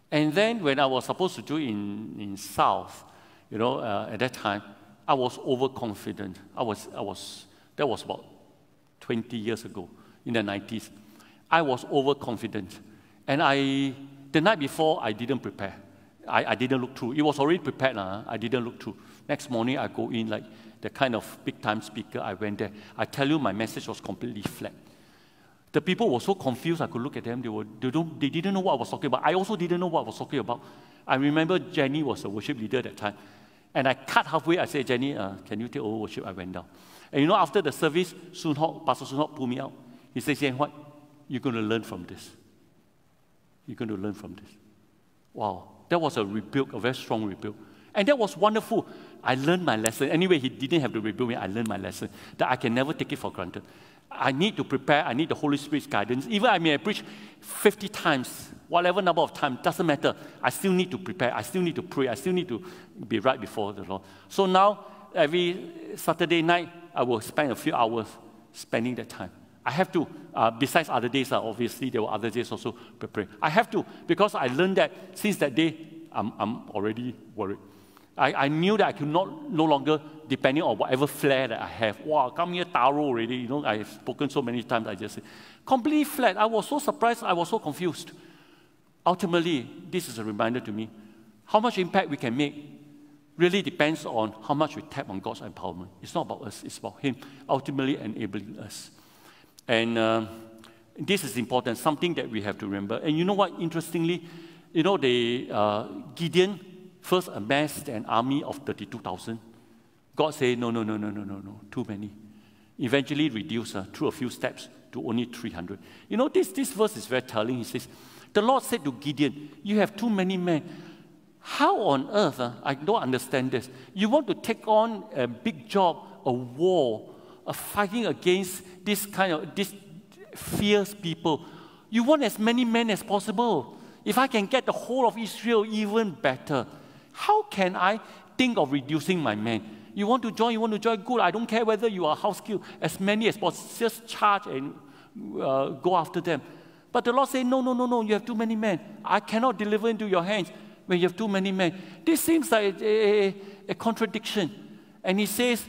And then when I was supposed to do in, in South, you know, uh, at that time, I was overconfident. I was, I was, that was about 20 years ago, in the 90s. I was overconfident. And I, the night before, I didn't prepare. I, I didn't look through. It was already prepared. Uh, I didn't look through. Next morning, I go in like the kind of big time speaker. I went there. I tell you, my message was completely flat. The people were so confused. I could look at them. They, were, they, don't, they didn't know what I was talking about. I also didn't know what I was talking about. I remember Jenny was a worship leader at that time. And I cut halfway. I said, Jenny, uh, can you take over worship? I went down. And you know, after the service, Soon Hock, Pastor Soon Hock pulled me out. He says, Yan what? You're going to learn from this. You're going to learn from this. Wow. That was a rebuke, a very strong rebuke. And that was wonderful. I learned my lesson. Anyway, he didn't have to rebuke me. I learned my lesson that I can never take it for granted. I need to prepare. I need the Holy Spirit's guidance. Even I may have preached 50 times, whatever number of times, doesn't matter. I still need to prepare. I still need to pray. I still need to be right before the Lord. So now, every Saturday night, I will spend a few hours spending that time. I have to, uh, besides other days, uh, obviously, there were other days also preparing. I have to, because I learned that since that day, I'm, I'm already worried. I, I knew that I could not no longer, depending on whatever flair that I have. Wow, come here, taro already. You know, I've spoken so many times, I just say, completely flat. I was so surprised, I was so confused. Ultimately, this is a reminder to me how much impact we can make really depends on how much we tap on God's empowerment. It's not about us, it's about Him ultimately enabling us. And uh, this is important, something that we have to remember. And you know what, interestingly, you know, the, uh, Gideon first amassed an army of 32,000. God said, no, no, no, no, no, no, no, too many. Eventually reduced uh, through a few steps to only 300. You know, this, this verse is very telling. He says, the Lord said to Gideon, you have too many men. How on earth, uh, I don't understand this. You want to take on a big job, a war, fighting against this kind of, this fierce people. You want as many men as possible. If I can get the whole of Israel, even better. How can I think of reducing my men? You want to join, you want to join, good. I don't care whether you are house skill, as many as possible. Just charge and uh, go after them. But the Lord said, No, no, no, no, you have too many men. I cannot deliver into your hands when you have too many men. This seems like a, a, a contradiction. And He says,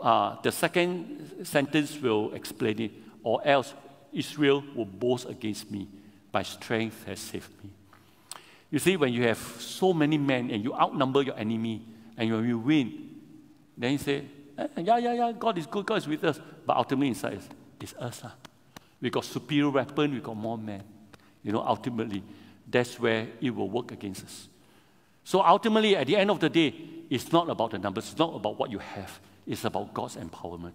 uh, the second sentence will explain it, or else Israel will boast against me. My strength has saved me. You see, when you have so many men and you outnumber your enemy, and when you win, then you say, eh, yeah, yeah, yeah, God is good, God is with us. But ultimately inside, it's, it's us. Huh? We got superior weapon, we got more men. You know, ultimately, that's where it will work against us. So ultimately, at the end of the day, it's not about the numbers, it's not about what you have, it's about God's empowerment.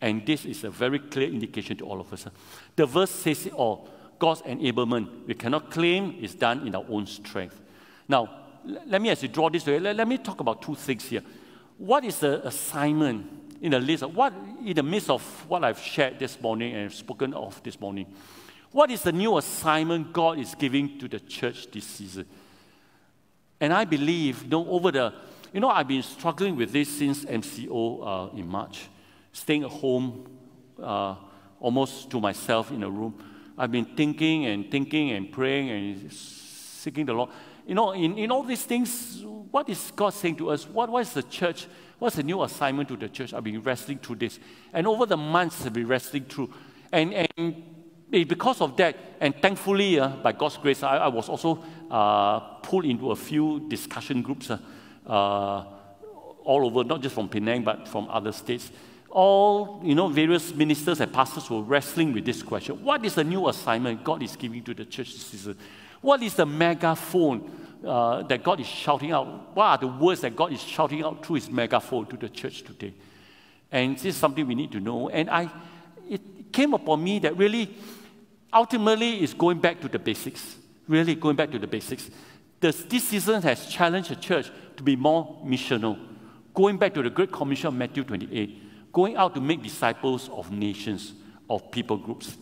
And this is a very clear indication to all of us. The verse says it all. God's enablement. We cannot claim it's done in our own strength. Now, let me, as you draw this, let, let me talk about two things here. What is the assignment in the list of what, in the midst of what I've shared this morning and spoken of this morning? What is the new assignment God is giving to the church this season? And I believe, you know, over the, you know, I've been struggling with this since MCO uh, in March, staying at home uh, almost to myself in a room. I've been thinking and thinking and praying and seeking the Lord. You know, in, in all these things, what is God saying to us? What, what is the church? What's the new assignment to the church? I've been wrestling through this. And over the months, I've been wrestling through. And, and because of that, and thankfully, uh, by God's grace, I, I was also uh, pulled into a few discussion groups uh, uh, all over, not just from Penang, but from other states. All, you know, various ministers and pastors were wrestling with this question. What is the new assignment God is giving to the church this season? What is the megaphone uh, that God is shouting out? What are the words that God is shouting out through his megaphone to the church today? And this is something we need to know. And I, it came upon me that really ultimately is going back to the basics. Really going back to the basics. This, this season has challenged the church to be more missional. Going back to the Great Commission of Matthew 28, going out to make disciples of nations, of people groups.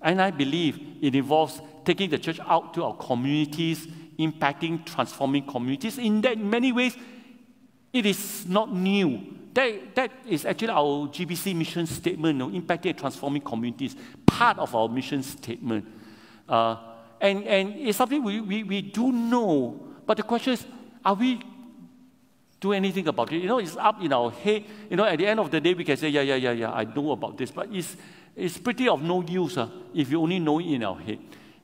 And I believe it involves taking the church out to our communities, impacting, transforming communities. In that many ways, it is not new. That, that is actually our GBC mission statement, you know, impacting and transforming communities, part of our mission statement. Uh, and, and it's something we, we, we do know, but the question is, are we doing anything about it? You know, it's up in our head. You know, at the end of the day, we can say, yeah, yeah, yeah, yeah, I know about this, but it's, it's pretty of no use uh, if you only know it in our head.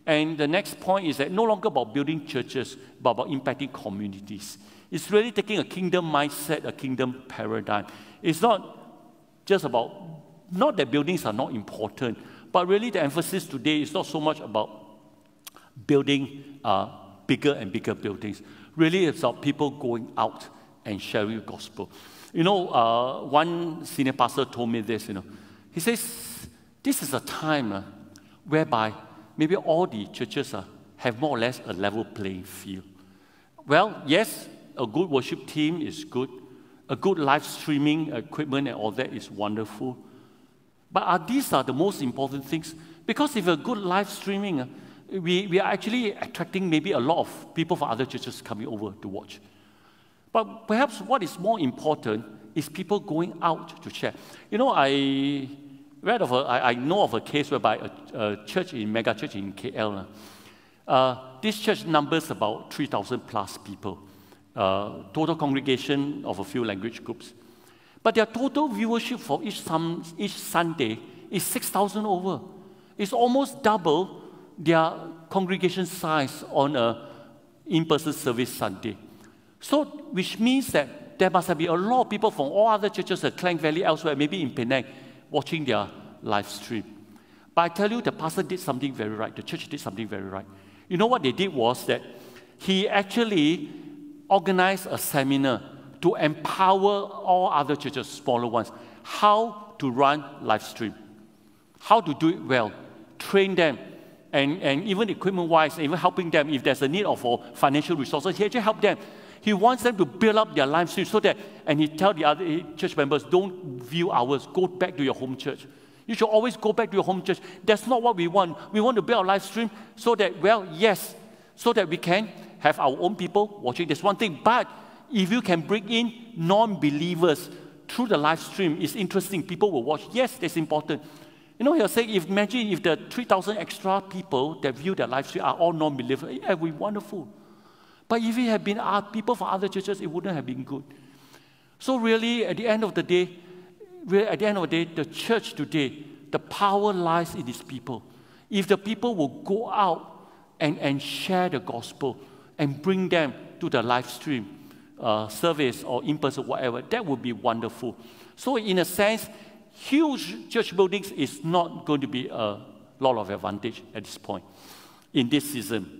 And the next point is that no longer about building churches, but about impacting communities. It's really taking a kingdom mindset, a kingdom paradigm. It's not just about, not that buildings are not important, but really the emphasis today is not so much about building uh, bigger and bigger buildings. Really, it's about people going out and sharing the gospel. You know, uh, one senior pastor told me this, you know. He says, this is a time uh, whereby maybe all the churches uh, have more or less a level playing field. Well, yes, a good worship team is good. A good live streaming equipment and all that is wonderful. But are these are the most important things? Because if a good live streaming, uh, we, we are actually attracting maybe a lot of people from other churches coming over to watch. But perhaps what is more important is people going out to share. You know, I read of a, I, I know of a case whereby a, a church in mega church in KL, uh, uh, this church numbers about 3,000 plus people uh, total congregation of a few language groups. But their total viewership for each, sun, each Sunday is 6,000 over. It's almost double their congregation size on a in-person service Sunday. So, which means that there must have been a lot of people from all other churches at Klang Valley, elsewhere, maybe in Penang, watching their live stream. But I tell you, the pastor did something very right. The church did something very right. You know what they did was that he actually organized a seminar to empower all other churches, smaller ones, how to run live stream, how to do it well, train them, and, and even equipment wise, even helping them if there's a need of financial resources, he actually help them. He wants them to build up their live stream so that, and he tell the other eh, church members, don't view ours, go back to your home church. You should always go back to your home church. That's not what we want. We want to build our live stream so that, well, yes, so that we can have our own people watching. That's one thing. But if you can bring in non believers through the live stream, it's interesting. People will watch. Yes, that's important. You know, you're saying, if imagine if the 3,000 extra people that view their live stream are all non believers, it eh, eh, would be wonderful. But if it had been people from other churches, it wouldn't have been good. So, really, at the end of the day, really at the end of the day, the church today, the power lies in its people. If the people will go out and, and share the gospel, and bring them to the live stream uh, service or in person, whatever. That would be wonderful. So, in a sense, huge church buildings is not going to be a lot of advantage at this point in this season.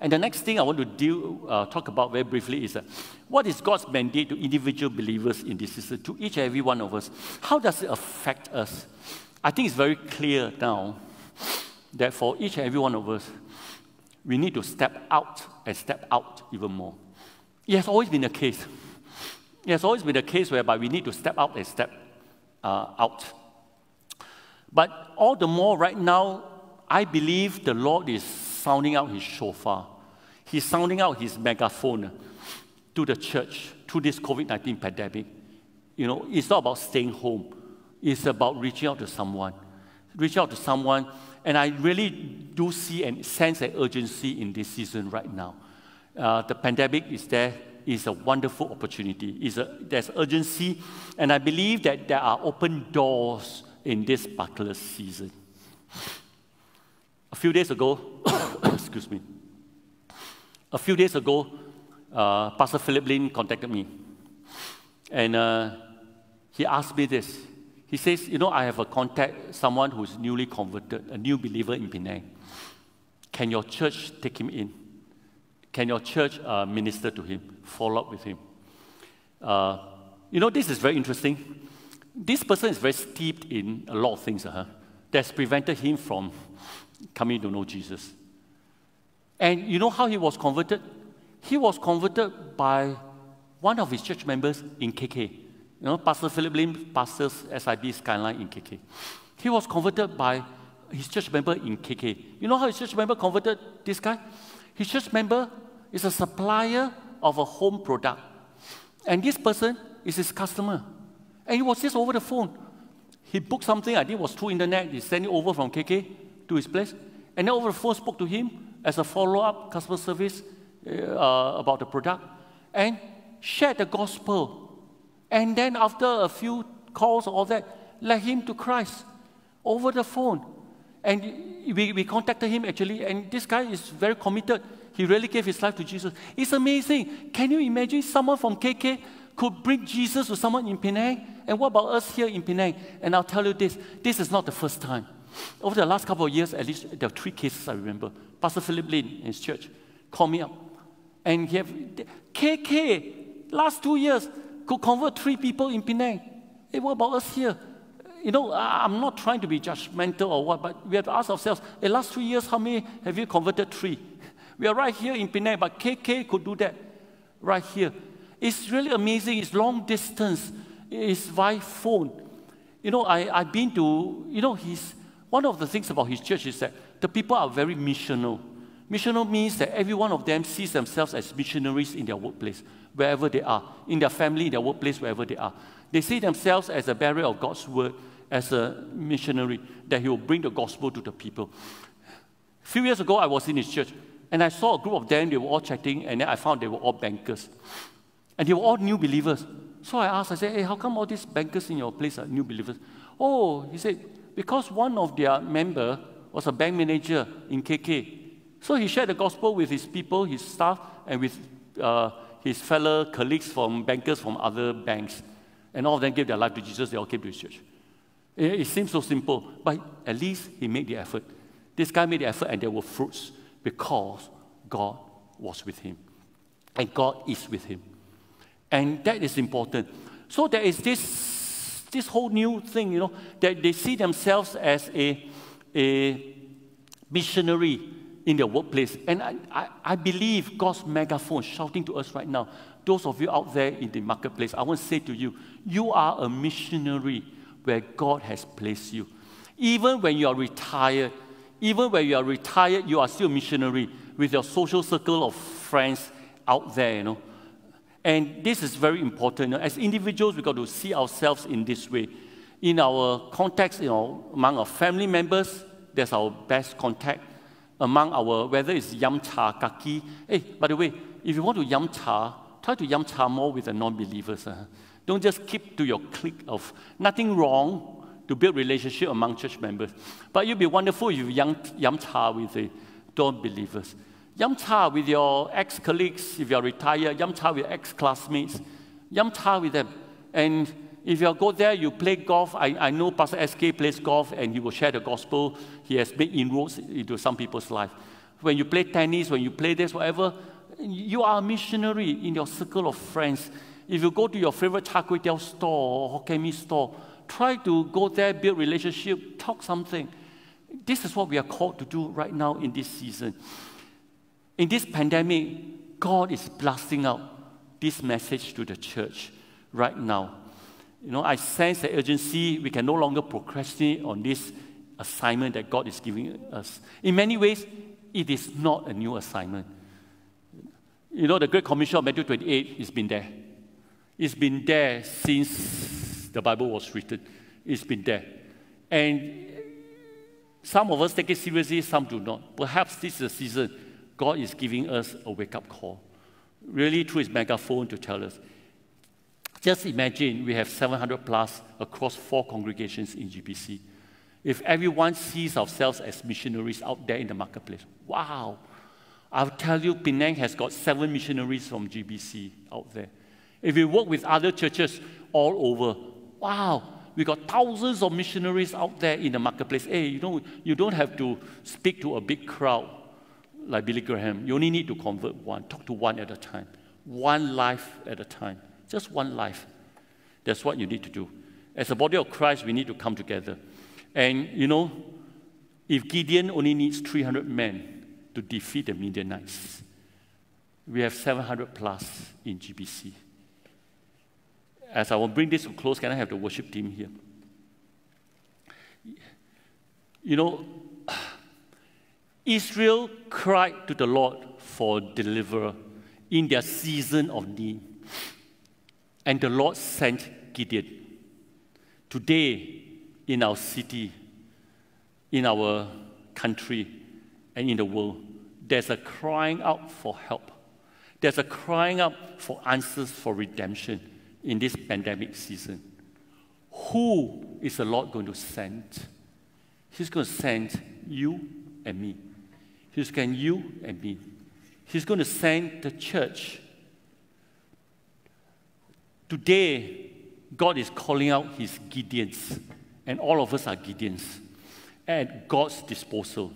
And the next thing I want to deal, uh, talk about very briefly is uh, what is God's mandate to individual believers in this system, to each and every one of us? How does it affect us? I think it's very clear now that for each and every one of us, we need to step out and step out even more. It has always been the case. It has always been the case whereby we need to step out and step uh, out. But all the more right now, I believe the Lord is sounding out his shofar. He's sounding out his megaphone to the church through this COVID 19 pandemic. You know, it's not about staying home, it's about reaching out to someone. Reach out to someone, and I really do see and sense an urgency in this season right now. Uh, the pandemic is there, is a wonderful opportunity. Is a, there's urgency, and I believe that there are open doors in this particular season. A few days ago, excuse me, a few days ago, uh, Pastor Philip Lin contacted me. And uh, he asked me this. He says, You know, I have a contact, someone who's newly converted, a new believer in Penang. Can your church take him in? Can your church uh, minister to him, follow up with him? Uh, you know, this is very interesting this person is very steeped in a lot of things uh, that's prevented him from coming to know Jesus. And you know how he was converted? He was converted by one of his church members in KK. You know, Pastor Philip Lim pastors SIB Skyline in KK. He was converted by his church member in KK. You know how his church member converted this guy? His church member is a supplier of a home product. And this person is his customer. And it was just over the phone. He booked something, I think it was through internet. He sent it over from KK to his place. And then over the phone spoke to him as a follow-up customer service uh, about the product and shared the gospel. And then after a few calls, all that, led him to Christ over the phone. And we, we contacted him actually, and this guy is very committed. He really gave his life to Jesus. It's amazing. Can you imagine someone from KK could bring Jesus to someone in Penang? And what about us here in Penang? And I'll tell you this this is not the first time. Over the last couple of years, at least there are three cases I remember. Pastor Philip Lin in his church called me up. And he have KK, last two years, could convert three people in Penang. Hey, what about us here? You know, I'm not trying to be judgmental or what, but we have to ask ourselves, the last three years, how many have you converted? Three. We are right here in Penang, but KK could do that right here. It's really amazing. It's long distance It's by phone. You know, I, I've been to, you know, he's, one of the things about his church is that the people are very missional. Missional means that every one of them sees themselves as missionaries in their workplace, wherever they are, in their family, in their workplace, wherever they are. They see themselves as a bearer of God's word, as a missionary, that he will bring the gospel to the people. A few years ago, I was in his church, and I saw a group of them, they were all chatting, and then I found they were all bankers. And they were all new believers. So I asked, I said, hey, how come all these bankers in your place are new believers? Oh, he said, because one of their member was a bank manager in KK. So he shared the gospel with his people, his staff, and with uh, his fellow colleagues from bankers from other banks. And all of them gave their life to Jesus. They all came to his church. It, it seems so simple, but at least he made the effort. This guy made the effort, and there were fruits because God was with him. And God is with him. And that is important. So there is this, this whole new thing, you know, that they see themselves as a, a missionary in their workplace. And I, I, I believe God's megaphone shouting to us right now, those of you out there in the marketplace, I want to say to you, you are a missionary where God has placed you. Even when you are retired, even when you are retired, you are still a missionary with your social circle of friends out there, you know. And this is very important. As individuals, we've got to see ourselves in this way. In our context, you know, among our family members, that's our best contact. Among our, whether it's yam cha, kaki. Hey, by the way, if you want to yam cha, try to yam cha more with the non-believers. Uh. Don't just keep to your clique of nothing wrong to build relationship among church members. But it'd be wonderful if you yam, yam cha with the non-believers. Yum cha with your ex colleagues, if you're retired, yum cha with ex classmates, yum cha with them. And if you go there, you play golf. I, I know Pastor SK plays golf and he will share the gospel. He has made inroads into some people's life. When you play tennis, when you play this, whatever, you are a missionary in your circle of friends. If you go to your favorite char kway teow store or Hokkien Mee store, try to go there, build relationship, talk something. This is what we are called to do right now in this season. In this pandemic, God is blasting out this message to the church right now. You know, I sense the urgency. We can no longer procrastinate on this assignment that God is giving us. In many ways, it is not a new assignment. You know, the Great Commission of Matthew 28 has been there. It's been there since the Bible was written. It's been there. And some of us take it seriously, some do not. Perhaps this is a season God is giving us a wake up call, really through his megaphone to tell us. Just imagine we have 700 plus across four congregations in GBC. If everyone sees ourselves as missionaries out there in the marketplace, wow! I'll tell you, Penang has got seven missionaries from GBC out there. If we work with other churches all over, wow, we got thousands of missionaries out there in the marketplace. Hey, you know, you don't have to speak to a big crowd like Billy Graham. You only need to convert one, talk to one at a time, one life at a time, just one life. That's what you need to do. As a body of Christ, we need to come together. And you know, if Gideon only needs 300 men to defeat the Midianites, we have 700 plus in GBC. As I will bring this to close, can I have the worship team here? You know, Israel cried to the Lord for deliverer in their season of need. And the Lord sent Gideon. Today, in our city, in our country, and in the world, there's a crying out for help. There's a crying out for answers for redemption in this pandemic season. Who is the Lord going to send? He's going to send you and me. He's going to you and me. He's going to send the church. Today, God is calling out his Gideons, and all of us are Gideons at God's disposal.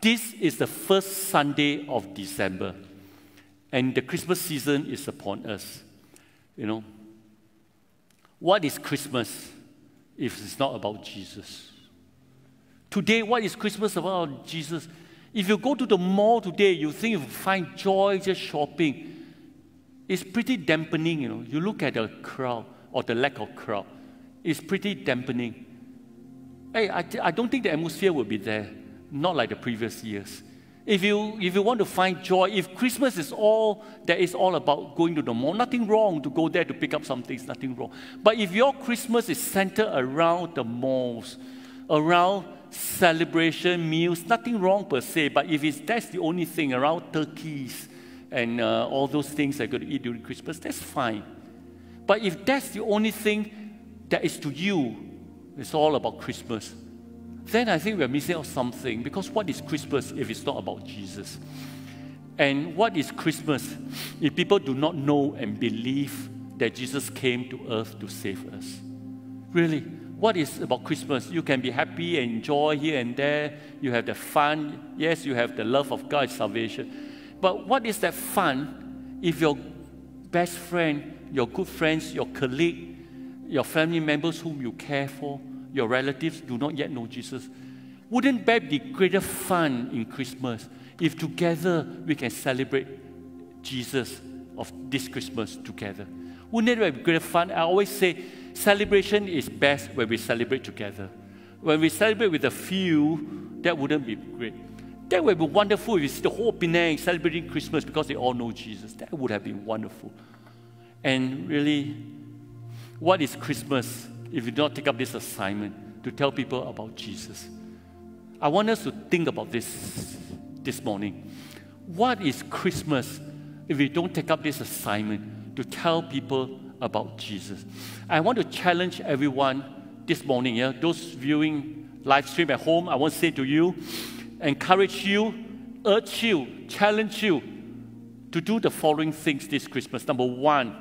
This is the first Sunday of December, and the Christmas season is upon us. You know, what is Christmas if it's not about Jesus? Today, what is Christmas about Jesus? If you go to the mall today, you think you find joy just shopping. It's pretty dampening, you know. You look at the crowd or the lack of crowd, it's pretty dampening. Hey, I, I don't think the atmosphere will be there, not like the previous years. If you, if you want to find joy, if Christmas is all that is all about going to the mall, nothing wrong to go there to pick up some things, nothing wrong. But if your Christmas is centered around the malls, around celebration meals, nothing wrong per se. But if it's, that's the only thing around turkeys and uh, all those things going to eat during Christmas, that's fine. But if that's the only thing that is to you, it's all about Christmas, then I think we're missing out something because what is Christmas if it's not about Jesus? And what is Christmas if people do not know and believe that Jesus came to earth to save us? Really, what is about Christmas? You can be happy and enjoy here and there. You have the fun. Yes, you have the love of God, salvation. But what is that fun if your best friend, your good friends, your colleague, your family members whom you care for, your relatives do not yet know Jesus. Wouldn't that be greater fun in Christmas if together we can celebrate Jesus of this Christmas together? Wouldn't that be greater fun? I always say celebration is best when we celebrate together. When we celebrate with a few, that wouldn't be great. That would be wonderful if you see the whole Penang celebrating Christmas because they all know Jesus. That would have been wonderful. And really, what is Christmas if you do not take up this assignment to tell people about Jesus. I want us to think about this this morning. What is Christmas if we don't take up this assignment to tell people about Jesus? I want to challenge everyone this morning, yeah, those viewing live stream at home, I want to say to you, encourage you, urge you, challenge you to do the following things this Christmas. Number one,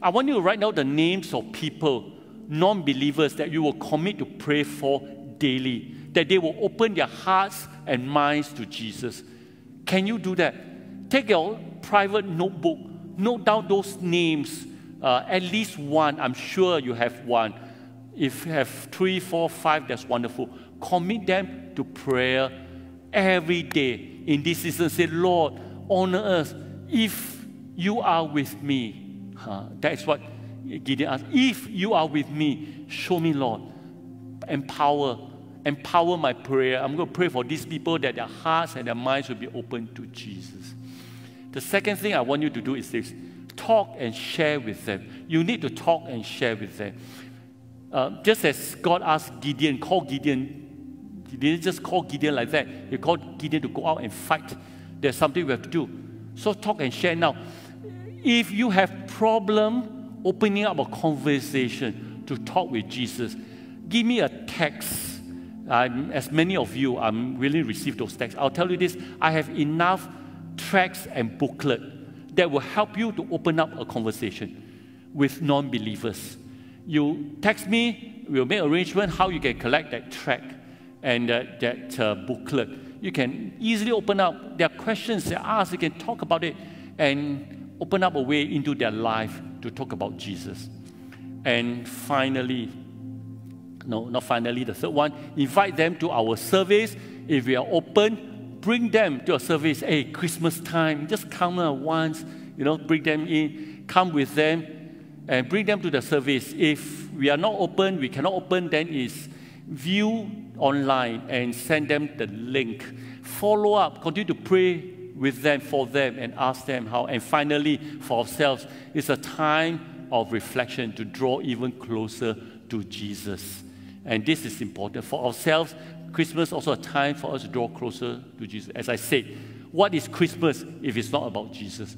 I want you to write down the names of people non believers that you will commit to pray for daily, that they will open their hearts and minds to Jesus. Can you do that? Take your private notebook, note down those names, uh, at least one. I'm sure you have one. If you have three, four, five, that's wonderful. Commit them to prayer every day in this season. Say, Lord, honor us if you are with me. That's what Gideon asked. If you are with me, show me, Lord. Empower, empower my prayer. I'm going to pray for these people that their hearts and their minds will be open to Jesus. The second thing I want you to do is this talk and share with them. You need to talk and share with them. Uh, just as God asked Gideon, call Gideon, he didn't just call Gideon like that. He called Gideon to go out and fight. There's something we have to do. So talk and share now. If you have problem opening up a conversation to talk with Jesus, give me a text. I'm, as many of you, I'm willing to receive those texts. I'll tell you this: I have enough tracts and booklet that will help you to open up a conversation with non-believers. You text me, we'll make arrangement how you can collect that tract and uh, that uh, booklet. You can easily open up. There are questions they ask. You can talk about it and open up a way into their life to talk about Jesus. And finally, no, not finally, the third one, invite them to our service. If we are open, bring them to a service. Hey, Christmas time, just come once, you know, bring them in, come with them, and bring them to the service. If we are not open, we cannot open, then is view online and send them the link. Follow up, continue to pray with them, for them, and ask them how. And finally, for ourselves, it's a time of reflection to draw even closer to Jesus. And this is important. For ourselves, Christmas is also a time for us to draw closer to Jesus. As I said, what is Christmas if it's not about Jesus?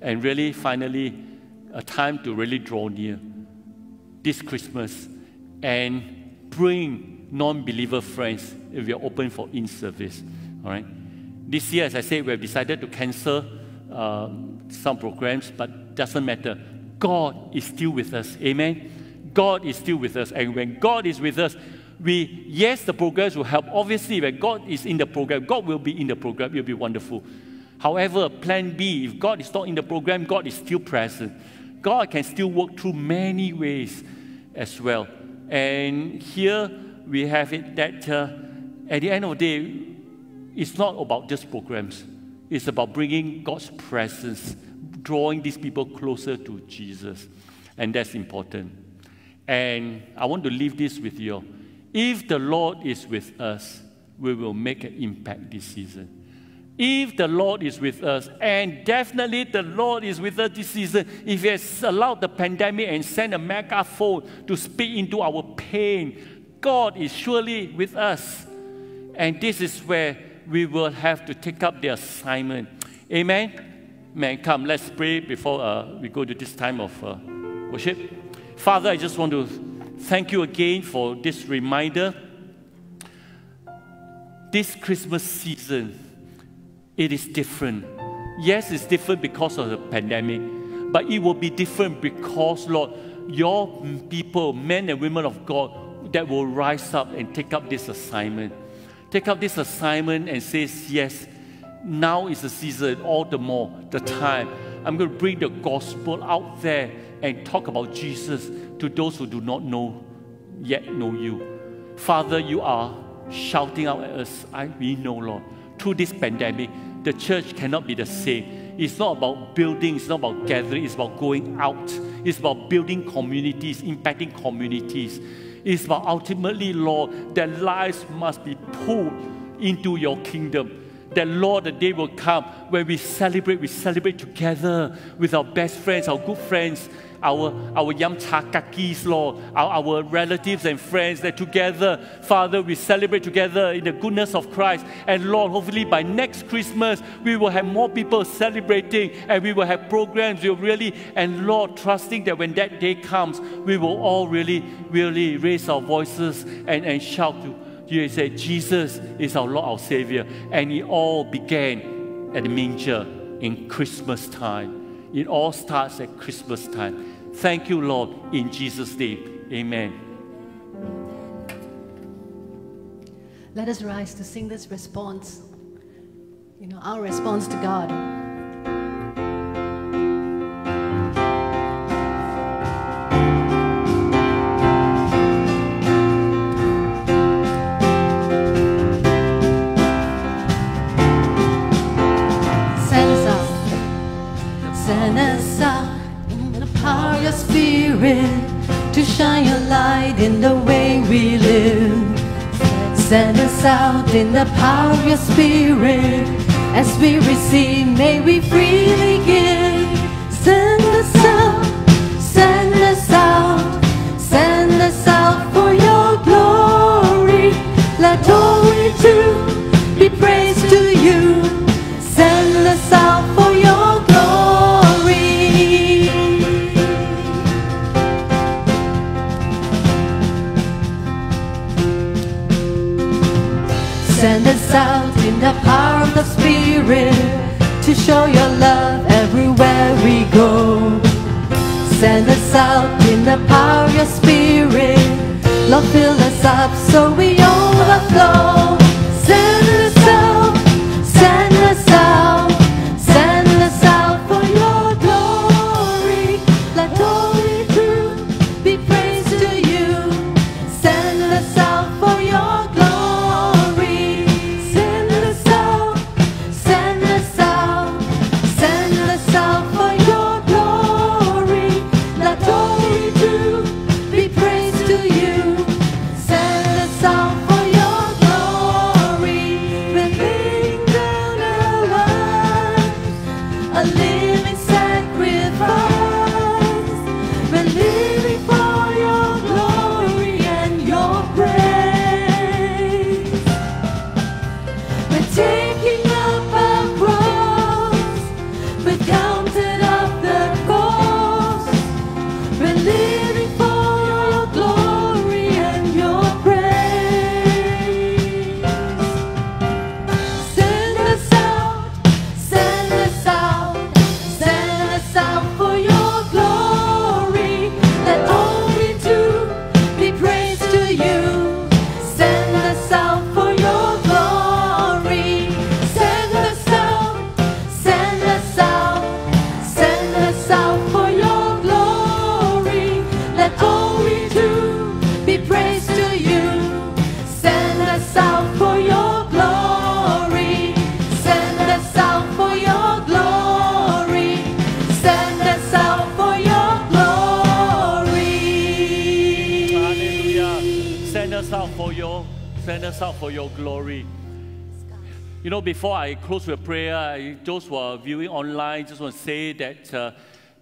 And really, finally, a time to really draw near this Christmas and bring non believer friends if we are open for in service. All right? This year, as I said, we have decided to cancel um, some programs, but doesn't matter. God is still with us. Amen. God is still with us. And when God is with us, we, yes, the programs will help. Obviously, when God is in the program, God will be in the program. It will be wonderful. However, plan B, if God is not in the program, God is still present. God can still work through many ways as well. And here we have it that uh, at the end of the day, it's not about just programs. It's about bringing God's presence, drawing these people closer to Jesus. And that's important. And I want to leave this with you. If the Lord is with us, we will make an impact this season. If the Lord is with us, and definitely the Lord is with us this season, if He has allowed the pandemic and sent a megaphone to speak into our pain, God is surely with us. And this is where we will have to take up the assignment. Amen? Man, come, let's pray before uh, we go to this time of uh, worship. Father, I just want to thank you again for this reminder. This Christmas season, it is different. Yes, it's different because of the pandemic, but it will be different because, Lord, your people, men and women of God, that will rise up and take up this assignment. Take up this assignment and says, Yes, now is the season, all the more, the time. I'm going to bring the gospel out there and talk about Jesus to those who do not know yet know you. Father, you are shouting out at us. I, we know, Lord, through this pandemic, the church cannot be the same. It's not about building, it's not about gathering, it's about going out. It's about building communities, impacting communities. It's about ultimately, Lord, that lives must be pulled into your kingdom. That, Lord, the day will come when we celebrate, we celebrate together with our best friends, our good friends, our, our yam cha kakis, Lord, our, our relatives and friends, that together, Father, we celebrate together in the goodness of Christ. And Lord, hopefully by next Christmas, we will have more people celebrating and we will have programs. We'll really, and Lord, trusting that when that day comes, we will all really, really raise our voices and, and shout to you say, Jesus is our Lord, our Savior. And it all began at the manger in Christmas time. It all starts at Christmas time. Thank you, Lord, in Jesus' name. Amen. Let us rise to sing this response. You know, our response to God. Spirit to shine your light in the way we live. Send us out in the power of your spirit as we receive, may we freely give. Send us out, Out in the power of the Spirit to show your love everywhere we go. Send us out in the power of your Spirit. Lord, fill us up so we overflow. Before I close with prayer, I, those who are viewing online, just want to say that uh,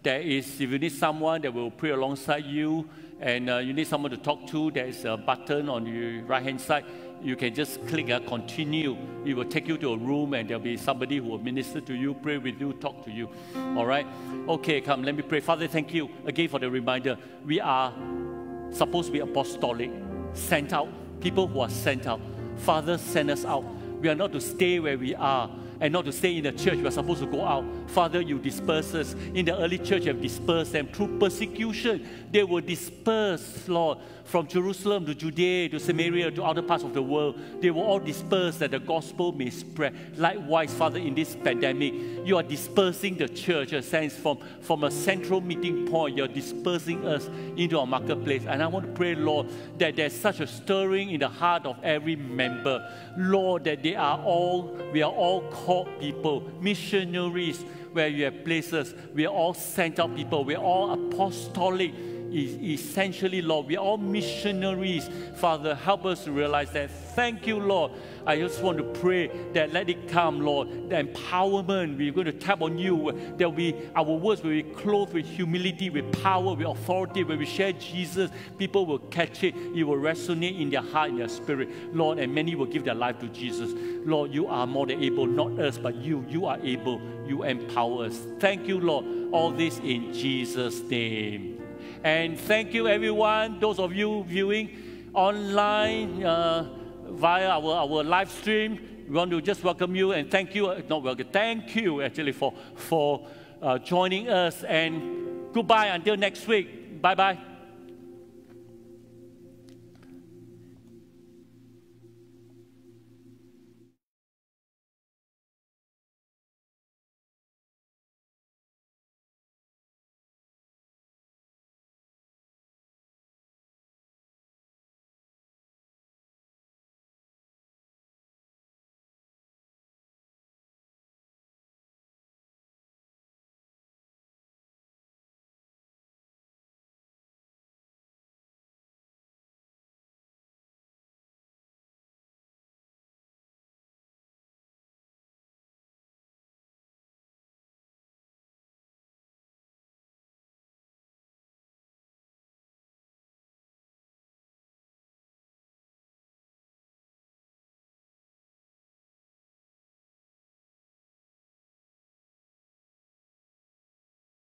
there is, if you need someone that will pray alongside you, and uh, you need someone to talk to, there is a button on the right hand side. You can just click uh, continue. It will take you to a room, and there'll be somebody who will minister to you, pray with you, talk to you. All right? Okay, come, let me pray. Father, thank you again for the reminder. We are supposed to be apostolic, sent out, people who are sent out. Father, send us out. We are not to stay where we are and not to stay in the church. We are supposed to go out. Father, you disperse us. In the early church, you have dispersed them through persecution. They were dispersed, Lord, from Jerusalem to Judea to Samaria to other parts of the world. They were all dispersed that the gospel may spread. Likewise, Father, in this pandemic, you are dispersing the church, a sense from, from a central meeting point. You're dispersing us into our marketplace. And I want to pray, Lord, that there's such a stirring in the heart of every member. Lord, that they are all, we are all called people, missionaries, where you have places. We are all sent out people. We are all apostolic essentially, Lord, we are all missionaries. Father, help us realize that. Thank you, Lord. I just want to pray that let it come, Lord. The empowerment, we're going to tap on you. Will be our words will be clothed with humility, with power, with authority. When we share Jesus, people will catch it. It will resonate in their heart, in their spirit, Lord, and many will give their life to Jesus. Lord, you are more than able, not us, but you. You are able. You empower us. Thank you, Lord. All this in Jesus' name. And thank you, everyone, those of you viewing online uh, via our, our live stream. We want to just welcome you and thank you, not welcome, thank you actually for, for uh, joining us. And goodbye until next week. Bye bye.